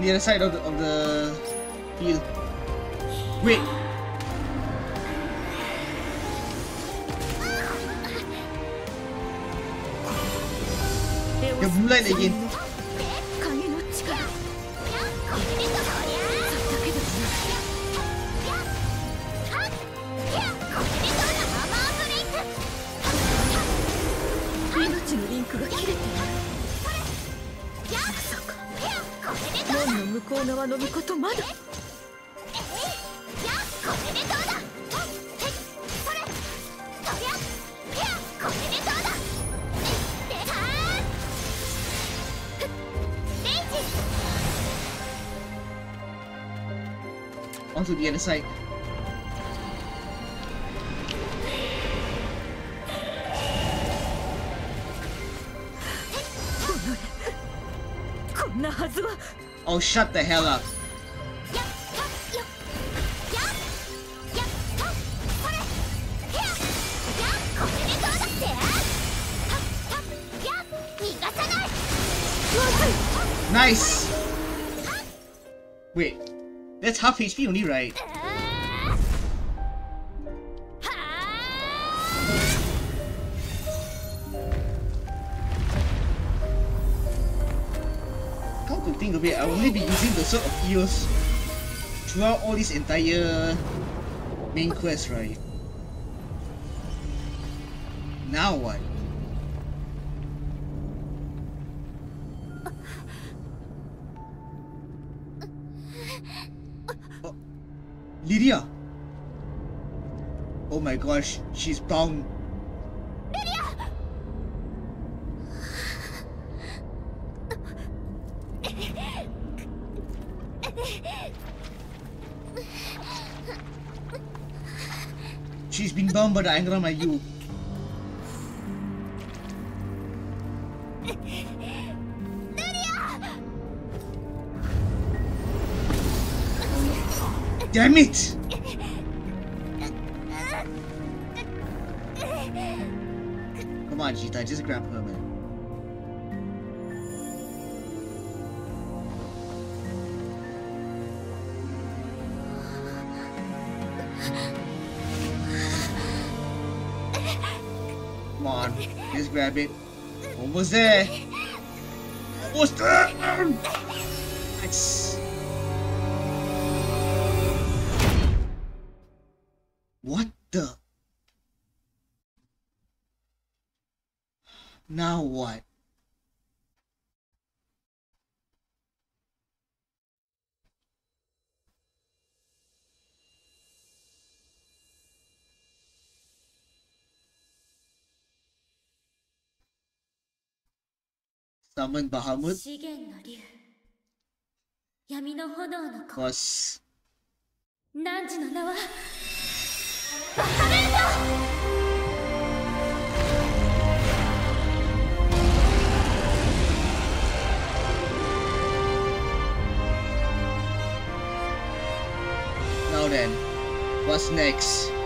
the other side of the, onto the other side. Oh, shut the hell up. Half HP only, right? Come to think of it, I'll only be using the Sword of Eos throughout all this entire main quest, right? Now what? Lydia! Oh my gosh, she's bound. She's been bound by the anger of my you. Damn it! Come on, Jita, just grab her, man. Come on, just grab it. Almost there. Almost there. Summon Bahamut? 資源の竜闇の炎の子 Cause 汝の名は Now then, what's next?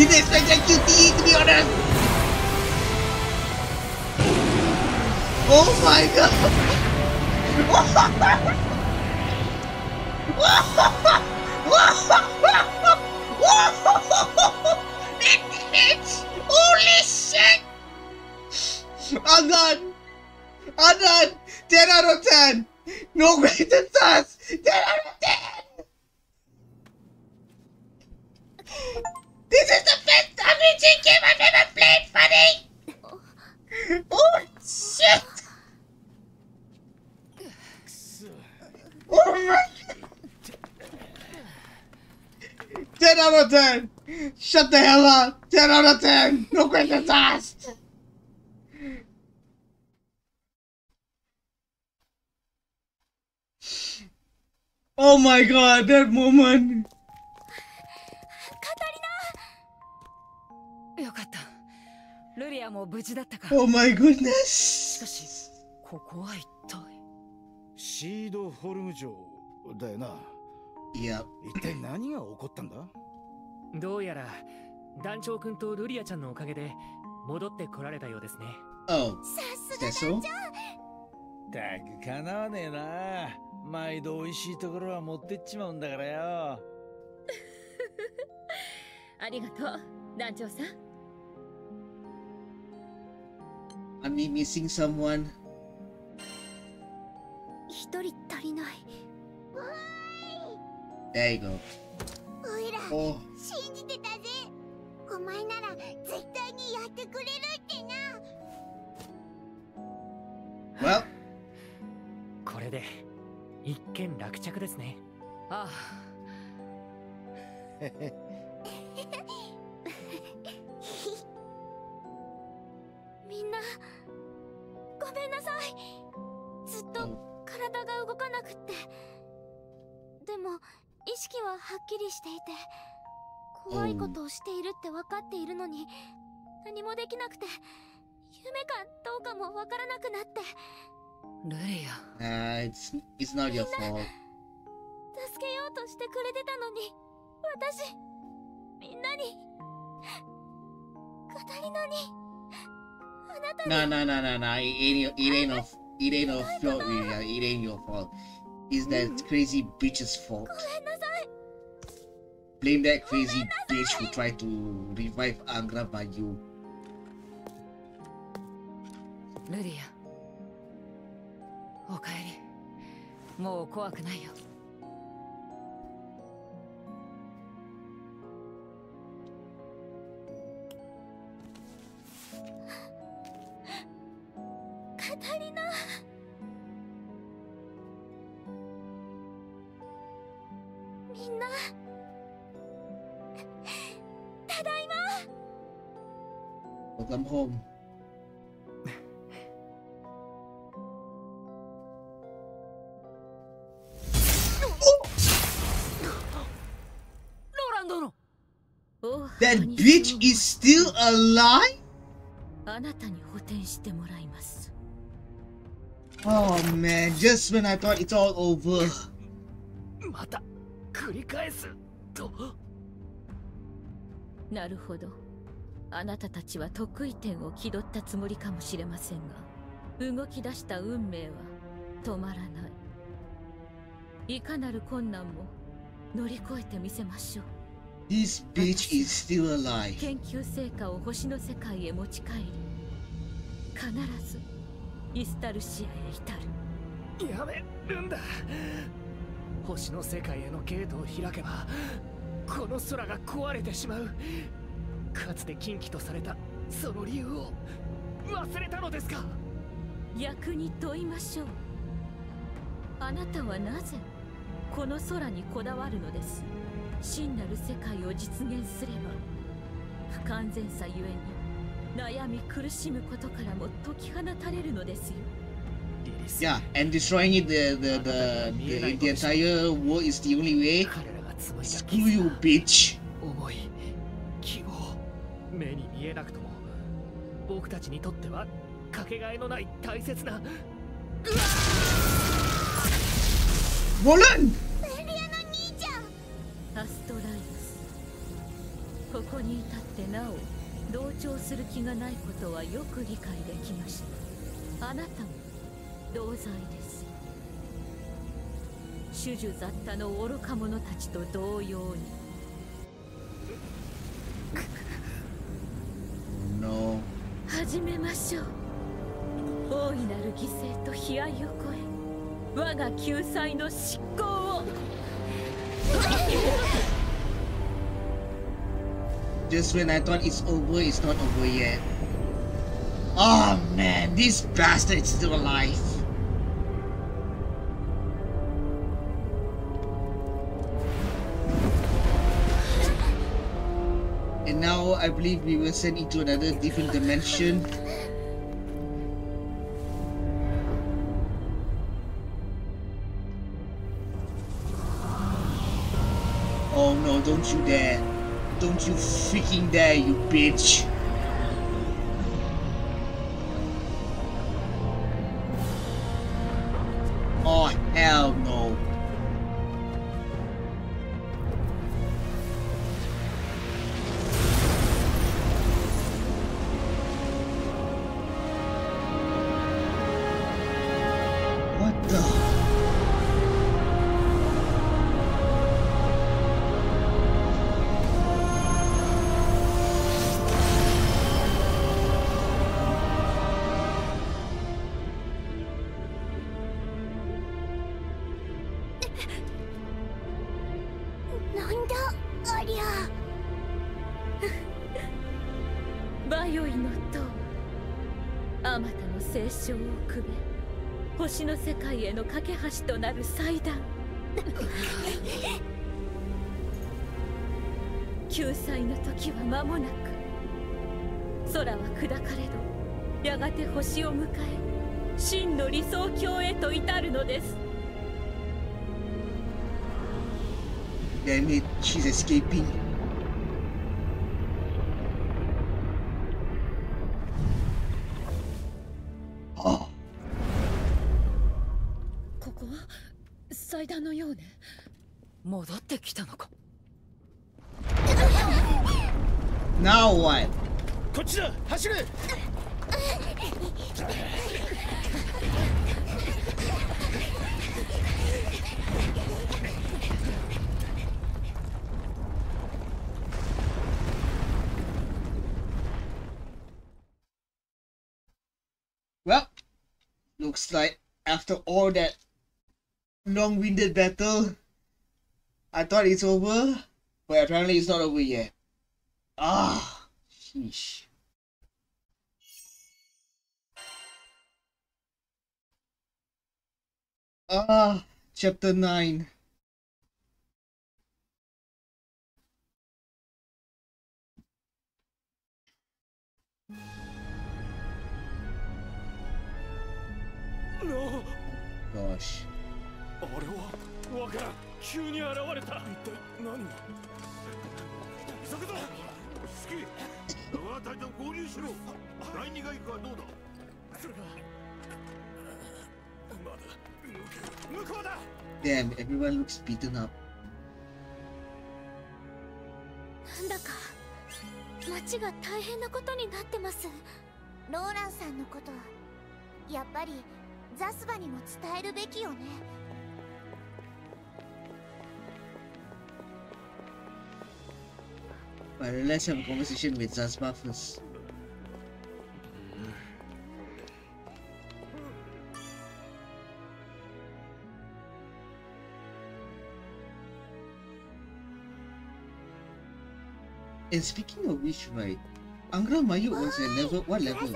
Didn't expect that QTE to be honest! Oh my god! It hits! Holy shit! I'm done! I'm done! 10 out of 10! No greater stars! 10 out of 10! This is the best RPG game I've ever played, buddy! Oh shit! Oh my god! 10 out of 10! Shut the hell up! 10 out of 10! No questions asked! Oh my god, that moment! よかった。ルリアも無事だったか。Oh my goodness! しかしここは一体。シードホルム城だよな。いや。一体何が起こったんだ？どうやら団長君とルリアちゃんのおかげで戻ってこられたようですね。Oh, is that so? たくかなわねえな。毎度美味しいところは持ってっちまうんだからよ。ありがとう団長さん Am I missing someone? 一人足りない。There you go. おいらお信じてたぜ。お前なら絶対にやってくれるってな。Well, これで一件落着ですね。あ みはっきりしていて怖いことをしているって分かっているのに何もできなくて夢かどうかも分からなくなって、Blame that crazy bitch who tried to revive Angra by you. ルリアおかえりもう怖くないよ Home. ローラン殿 That bitch is still alive? あなたに補填してもらいます Oh man, just when I thought it's all over. また繰り返すとなるほどあなたたちは得意点を気取ったつもりかもしれませんが動き出した運命は止まらない。いかなる困難も乗り越えてみせましょう。This bitch is still alive. 研究成果を星の世界へ持ち帰り必ずイスタルシアへ至る。やめるんだ。星の世界へのゲートを開けばこの空が壊れてしまうかつて禁忌とされたその理由を忘れたのですか？逆に問いましょう。あなたはなぜこの空にこだわるのです？真なる世界を実現すれば不完全さゆえに悩み苦しむことからも解き放たれるのですよ。Yeah, and destroying it, the the the, the, the entire world is the only way. Screw you, bitch. 目に見えなくとも僕たちにとってはかけがえのない大切な。Roland! アストライス。ここに至ってなお同調する気がないことはよく理解できました。あなたも同罪です。種々雑多の愚か者たちと同様に始めましょう大いなる犠牲と悲哀を超え我が救済の執行を Just when I thought it's over, it's not over yet. Oh man, this bastard is still alive. I believe we were sent into another different dimension. Oh no, don't you dare. Don't you freaking dare, you bitch. 架け橋となる祭壇救済の時は間もなく空は砕かれどやがて星を迎え真の理想郷へと至るのです Damn it, she's escaping. After all that long-winded battle, I thought it's over, but apparently it's not over yet. Ah, sheesh. Ah, chapter 9. Gosh. あれは？わからん。急に現れた。一体何が急ぐぞ。スキドア隊と合流しろ。第二外区はどうだ？それがまだ向こうだ。Damn, everyone looks beaten up. なんだか町が大変なことになってます。ローランさんのことやっぱりザスバにも伝えるべきよね But let's have a conversation with Zasma first. And speaking of which, right, Angra Mayu was a level what level?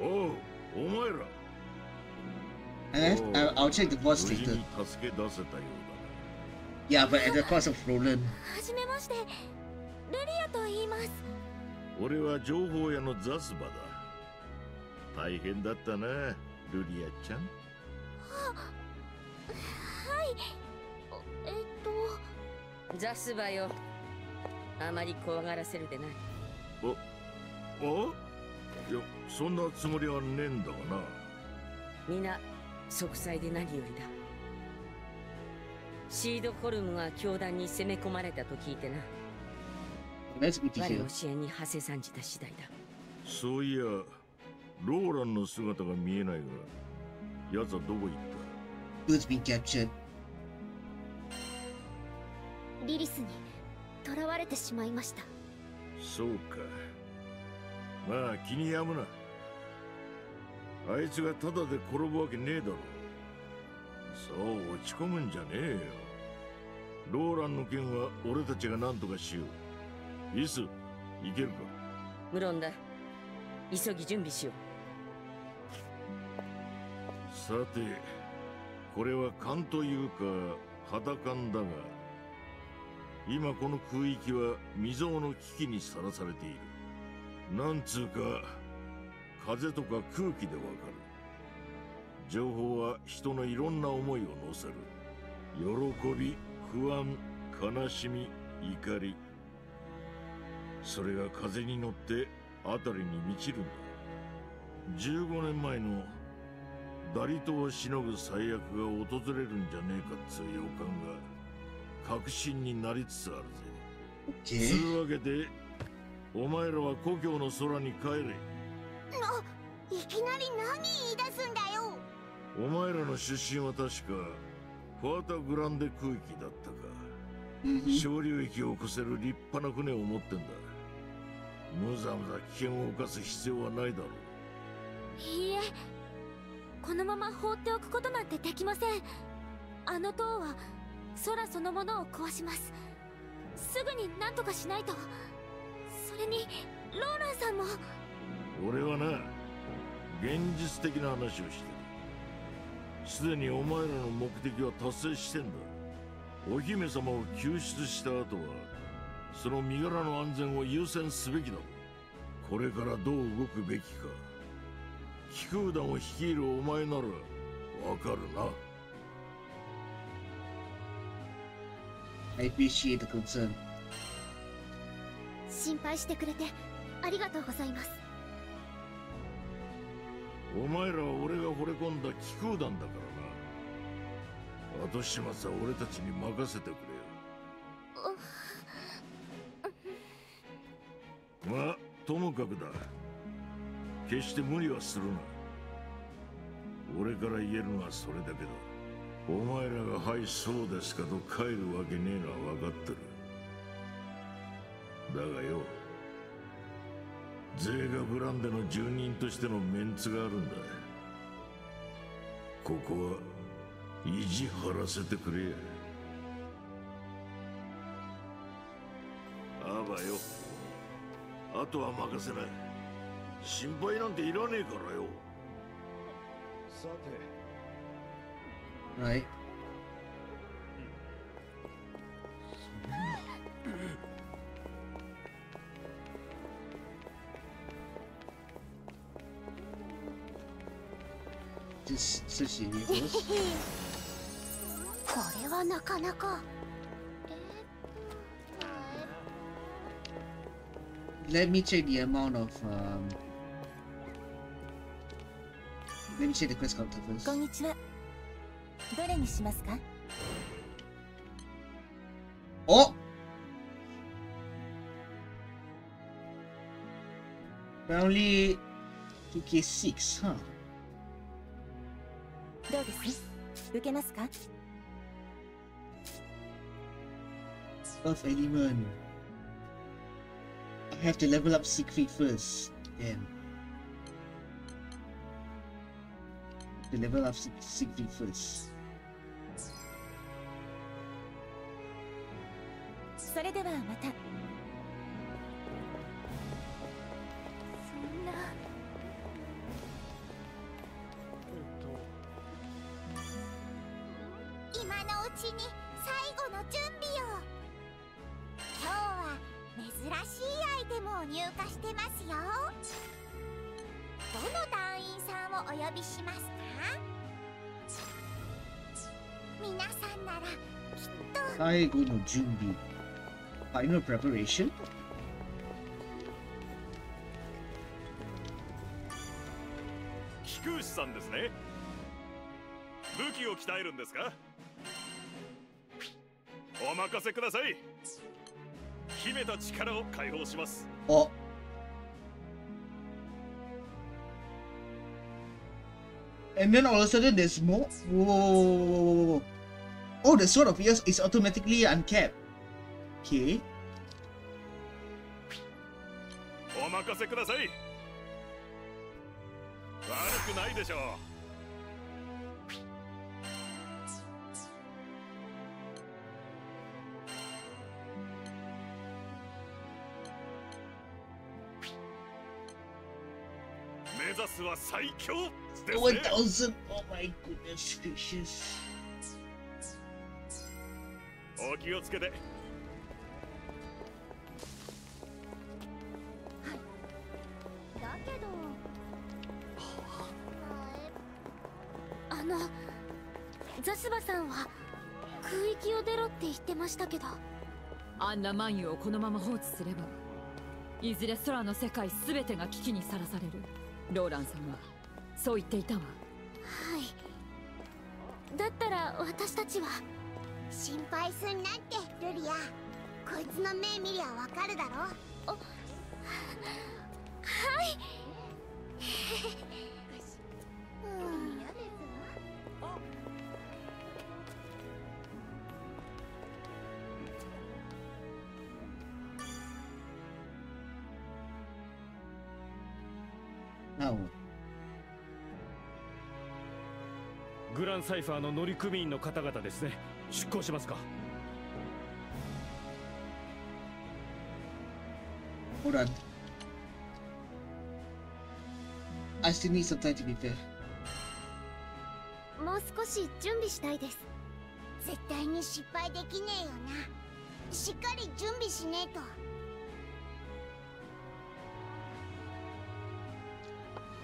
おうお前ら。Have, I'll, I'll check the 事 later. に助け出せたよ Yeah, but at the cost of Roland. はじめましてルリアと言います。俺は情報屋のザスバだ。大変だったなルリアちゃん。ははい。えっと。ザスバよ。あまり怖がらせるでない。おお？いやそんなつもりはねえんだがな。皆息災で何よりだ。シードホルムが教団に攻め込まれたと聞いてな。我.を支援に馳せ参じた次第だ。そういやローランの姿が見えないが奴はどこ行っ been captured. リリスに囚われてしまいましたた。そうかまあ気に病むな。あいつがただで転ぶわけねえだろそう落ち込むんじゃねえよ。ローランの件は俺たちが何とかしよう。イス行けるか？無論だ。急ぎ準備しよさてこれは勘というか肌感だが今この空域は未曾有の危機にさらされているなんつうか風とか空気でわかる。情報は人のいろんな思いを乗せる。喜び不安悲しみ怒り。それが風に乗って辺りに満ちるんだ。15年前のダリトをしのぐ最悪が訪れるんじゃねえかっつう予感が確信になりつつあるぜ。つうわけでお前らは故郷の空に帰れ。ないきなり何言い出すんだよ。お前らの出身は確かファータグランデ空域だったか。小流域を越せる立派な船を持ってんだ。無ざ無ざ危険を冒す必要はないだろう。いいえ。このまま放っておくことなんてできません。あの塔は空そのものを壊します。すぐに何とかしないと。それにローランさんも。俺はな現実的な話をしてる。すでにお前らの目的は達成してんだ。お姫様を救出した後はその身柄の安全を優先すべきだ。これからどう動くべきか。気空団を率いるお前ならわかるな。I appreciate the concern. 心配してくれてありがとうございます。お前らは俺が惚れ込んだ気空団だからな。後始末は俺たちに任せてくれよ。まあともかくだ。決して無理はするな。俺から言えるのはそれだけだお前らが「はいそうですか」と帰るわけねえのは分かってるだがよゼーガブランデの住人としてのメンツがあるんだ。ここは意地張らせてくれや。あばよ。あとは任せない。心配なんていらねえからよ。さて。Right. Just such a universe. これはなかなか Let me check the amount of um. Let me check the quest counter first. こんにちはどれにしますか Oh! We're only 2k6, huh? どうです受けますか Earth element. I have to level up Siegfried first. Damn. To level up Sieg- Siegfried first. そ それではまた 最後の準備 Final preparation? 飛空士さんですね武器を鍛えるんですかお任せください秘めた力を解放しますお And then all of a sudden there's more. Whoa, whoa, whoa, whoa, whoa. Oh, the Sword of Yours is automatically uncapped. Okay. One thousand! Oh my goodness gracious! お気をつけて。だけど。あのザスバさんは空域を出ろって言ってましたけど。アンナ・マンユをこのまま放置すればいずれ空の世界全てが危機にさらされる。ローランさんはそう言っていたわ。はい。だったら私たちは心配すんなってルリア。こいつの目見りゃわかるだろ。はい。うん。なおグランサイファーの乗組員の方々ですね出港しますか？Hold on. I still need some time to be fair. もう少し準備したいです絶対に失敗できねえよなしっかり準備しねえと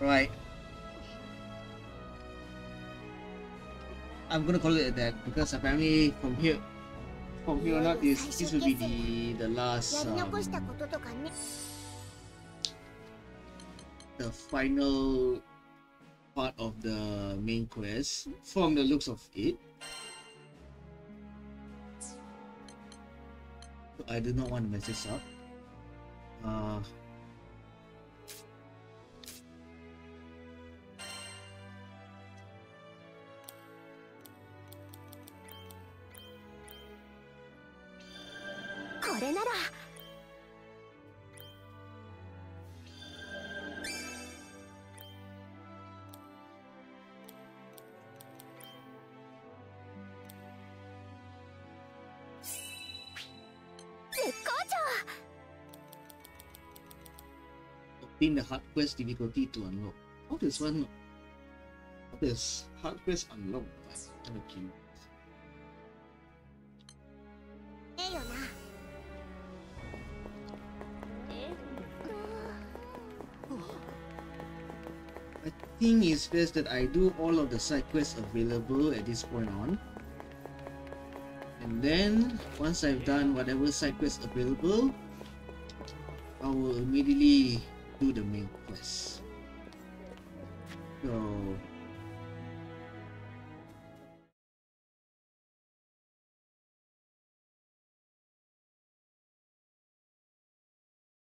Right. I'm gonna call it that because apparently from here from here on out this this will be the the last um, the final part of the main quest from the looks of it. I do not want to mess this up. Uh, the hard quest difficulty to unlock. How does one how does hard quest unlock by looking? I think it's best that I do all of the side quests available at this point on. And then, once I've done whatever side quests available, I will immediately do the main quest. So,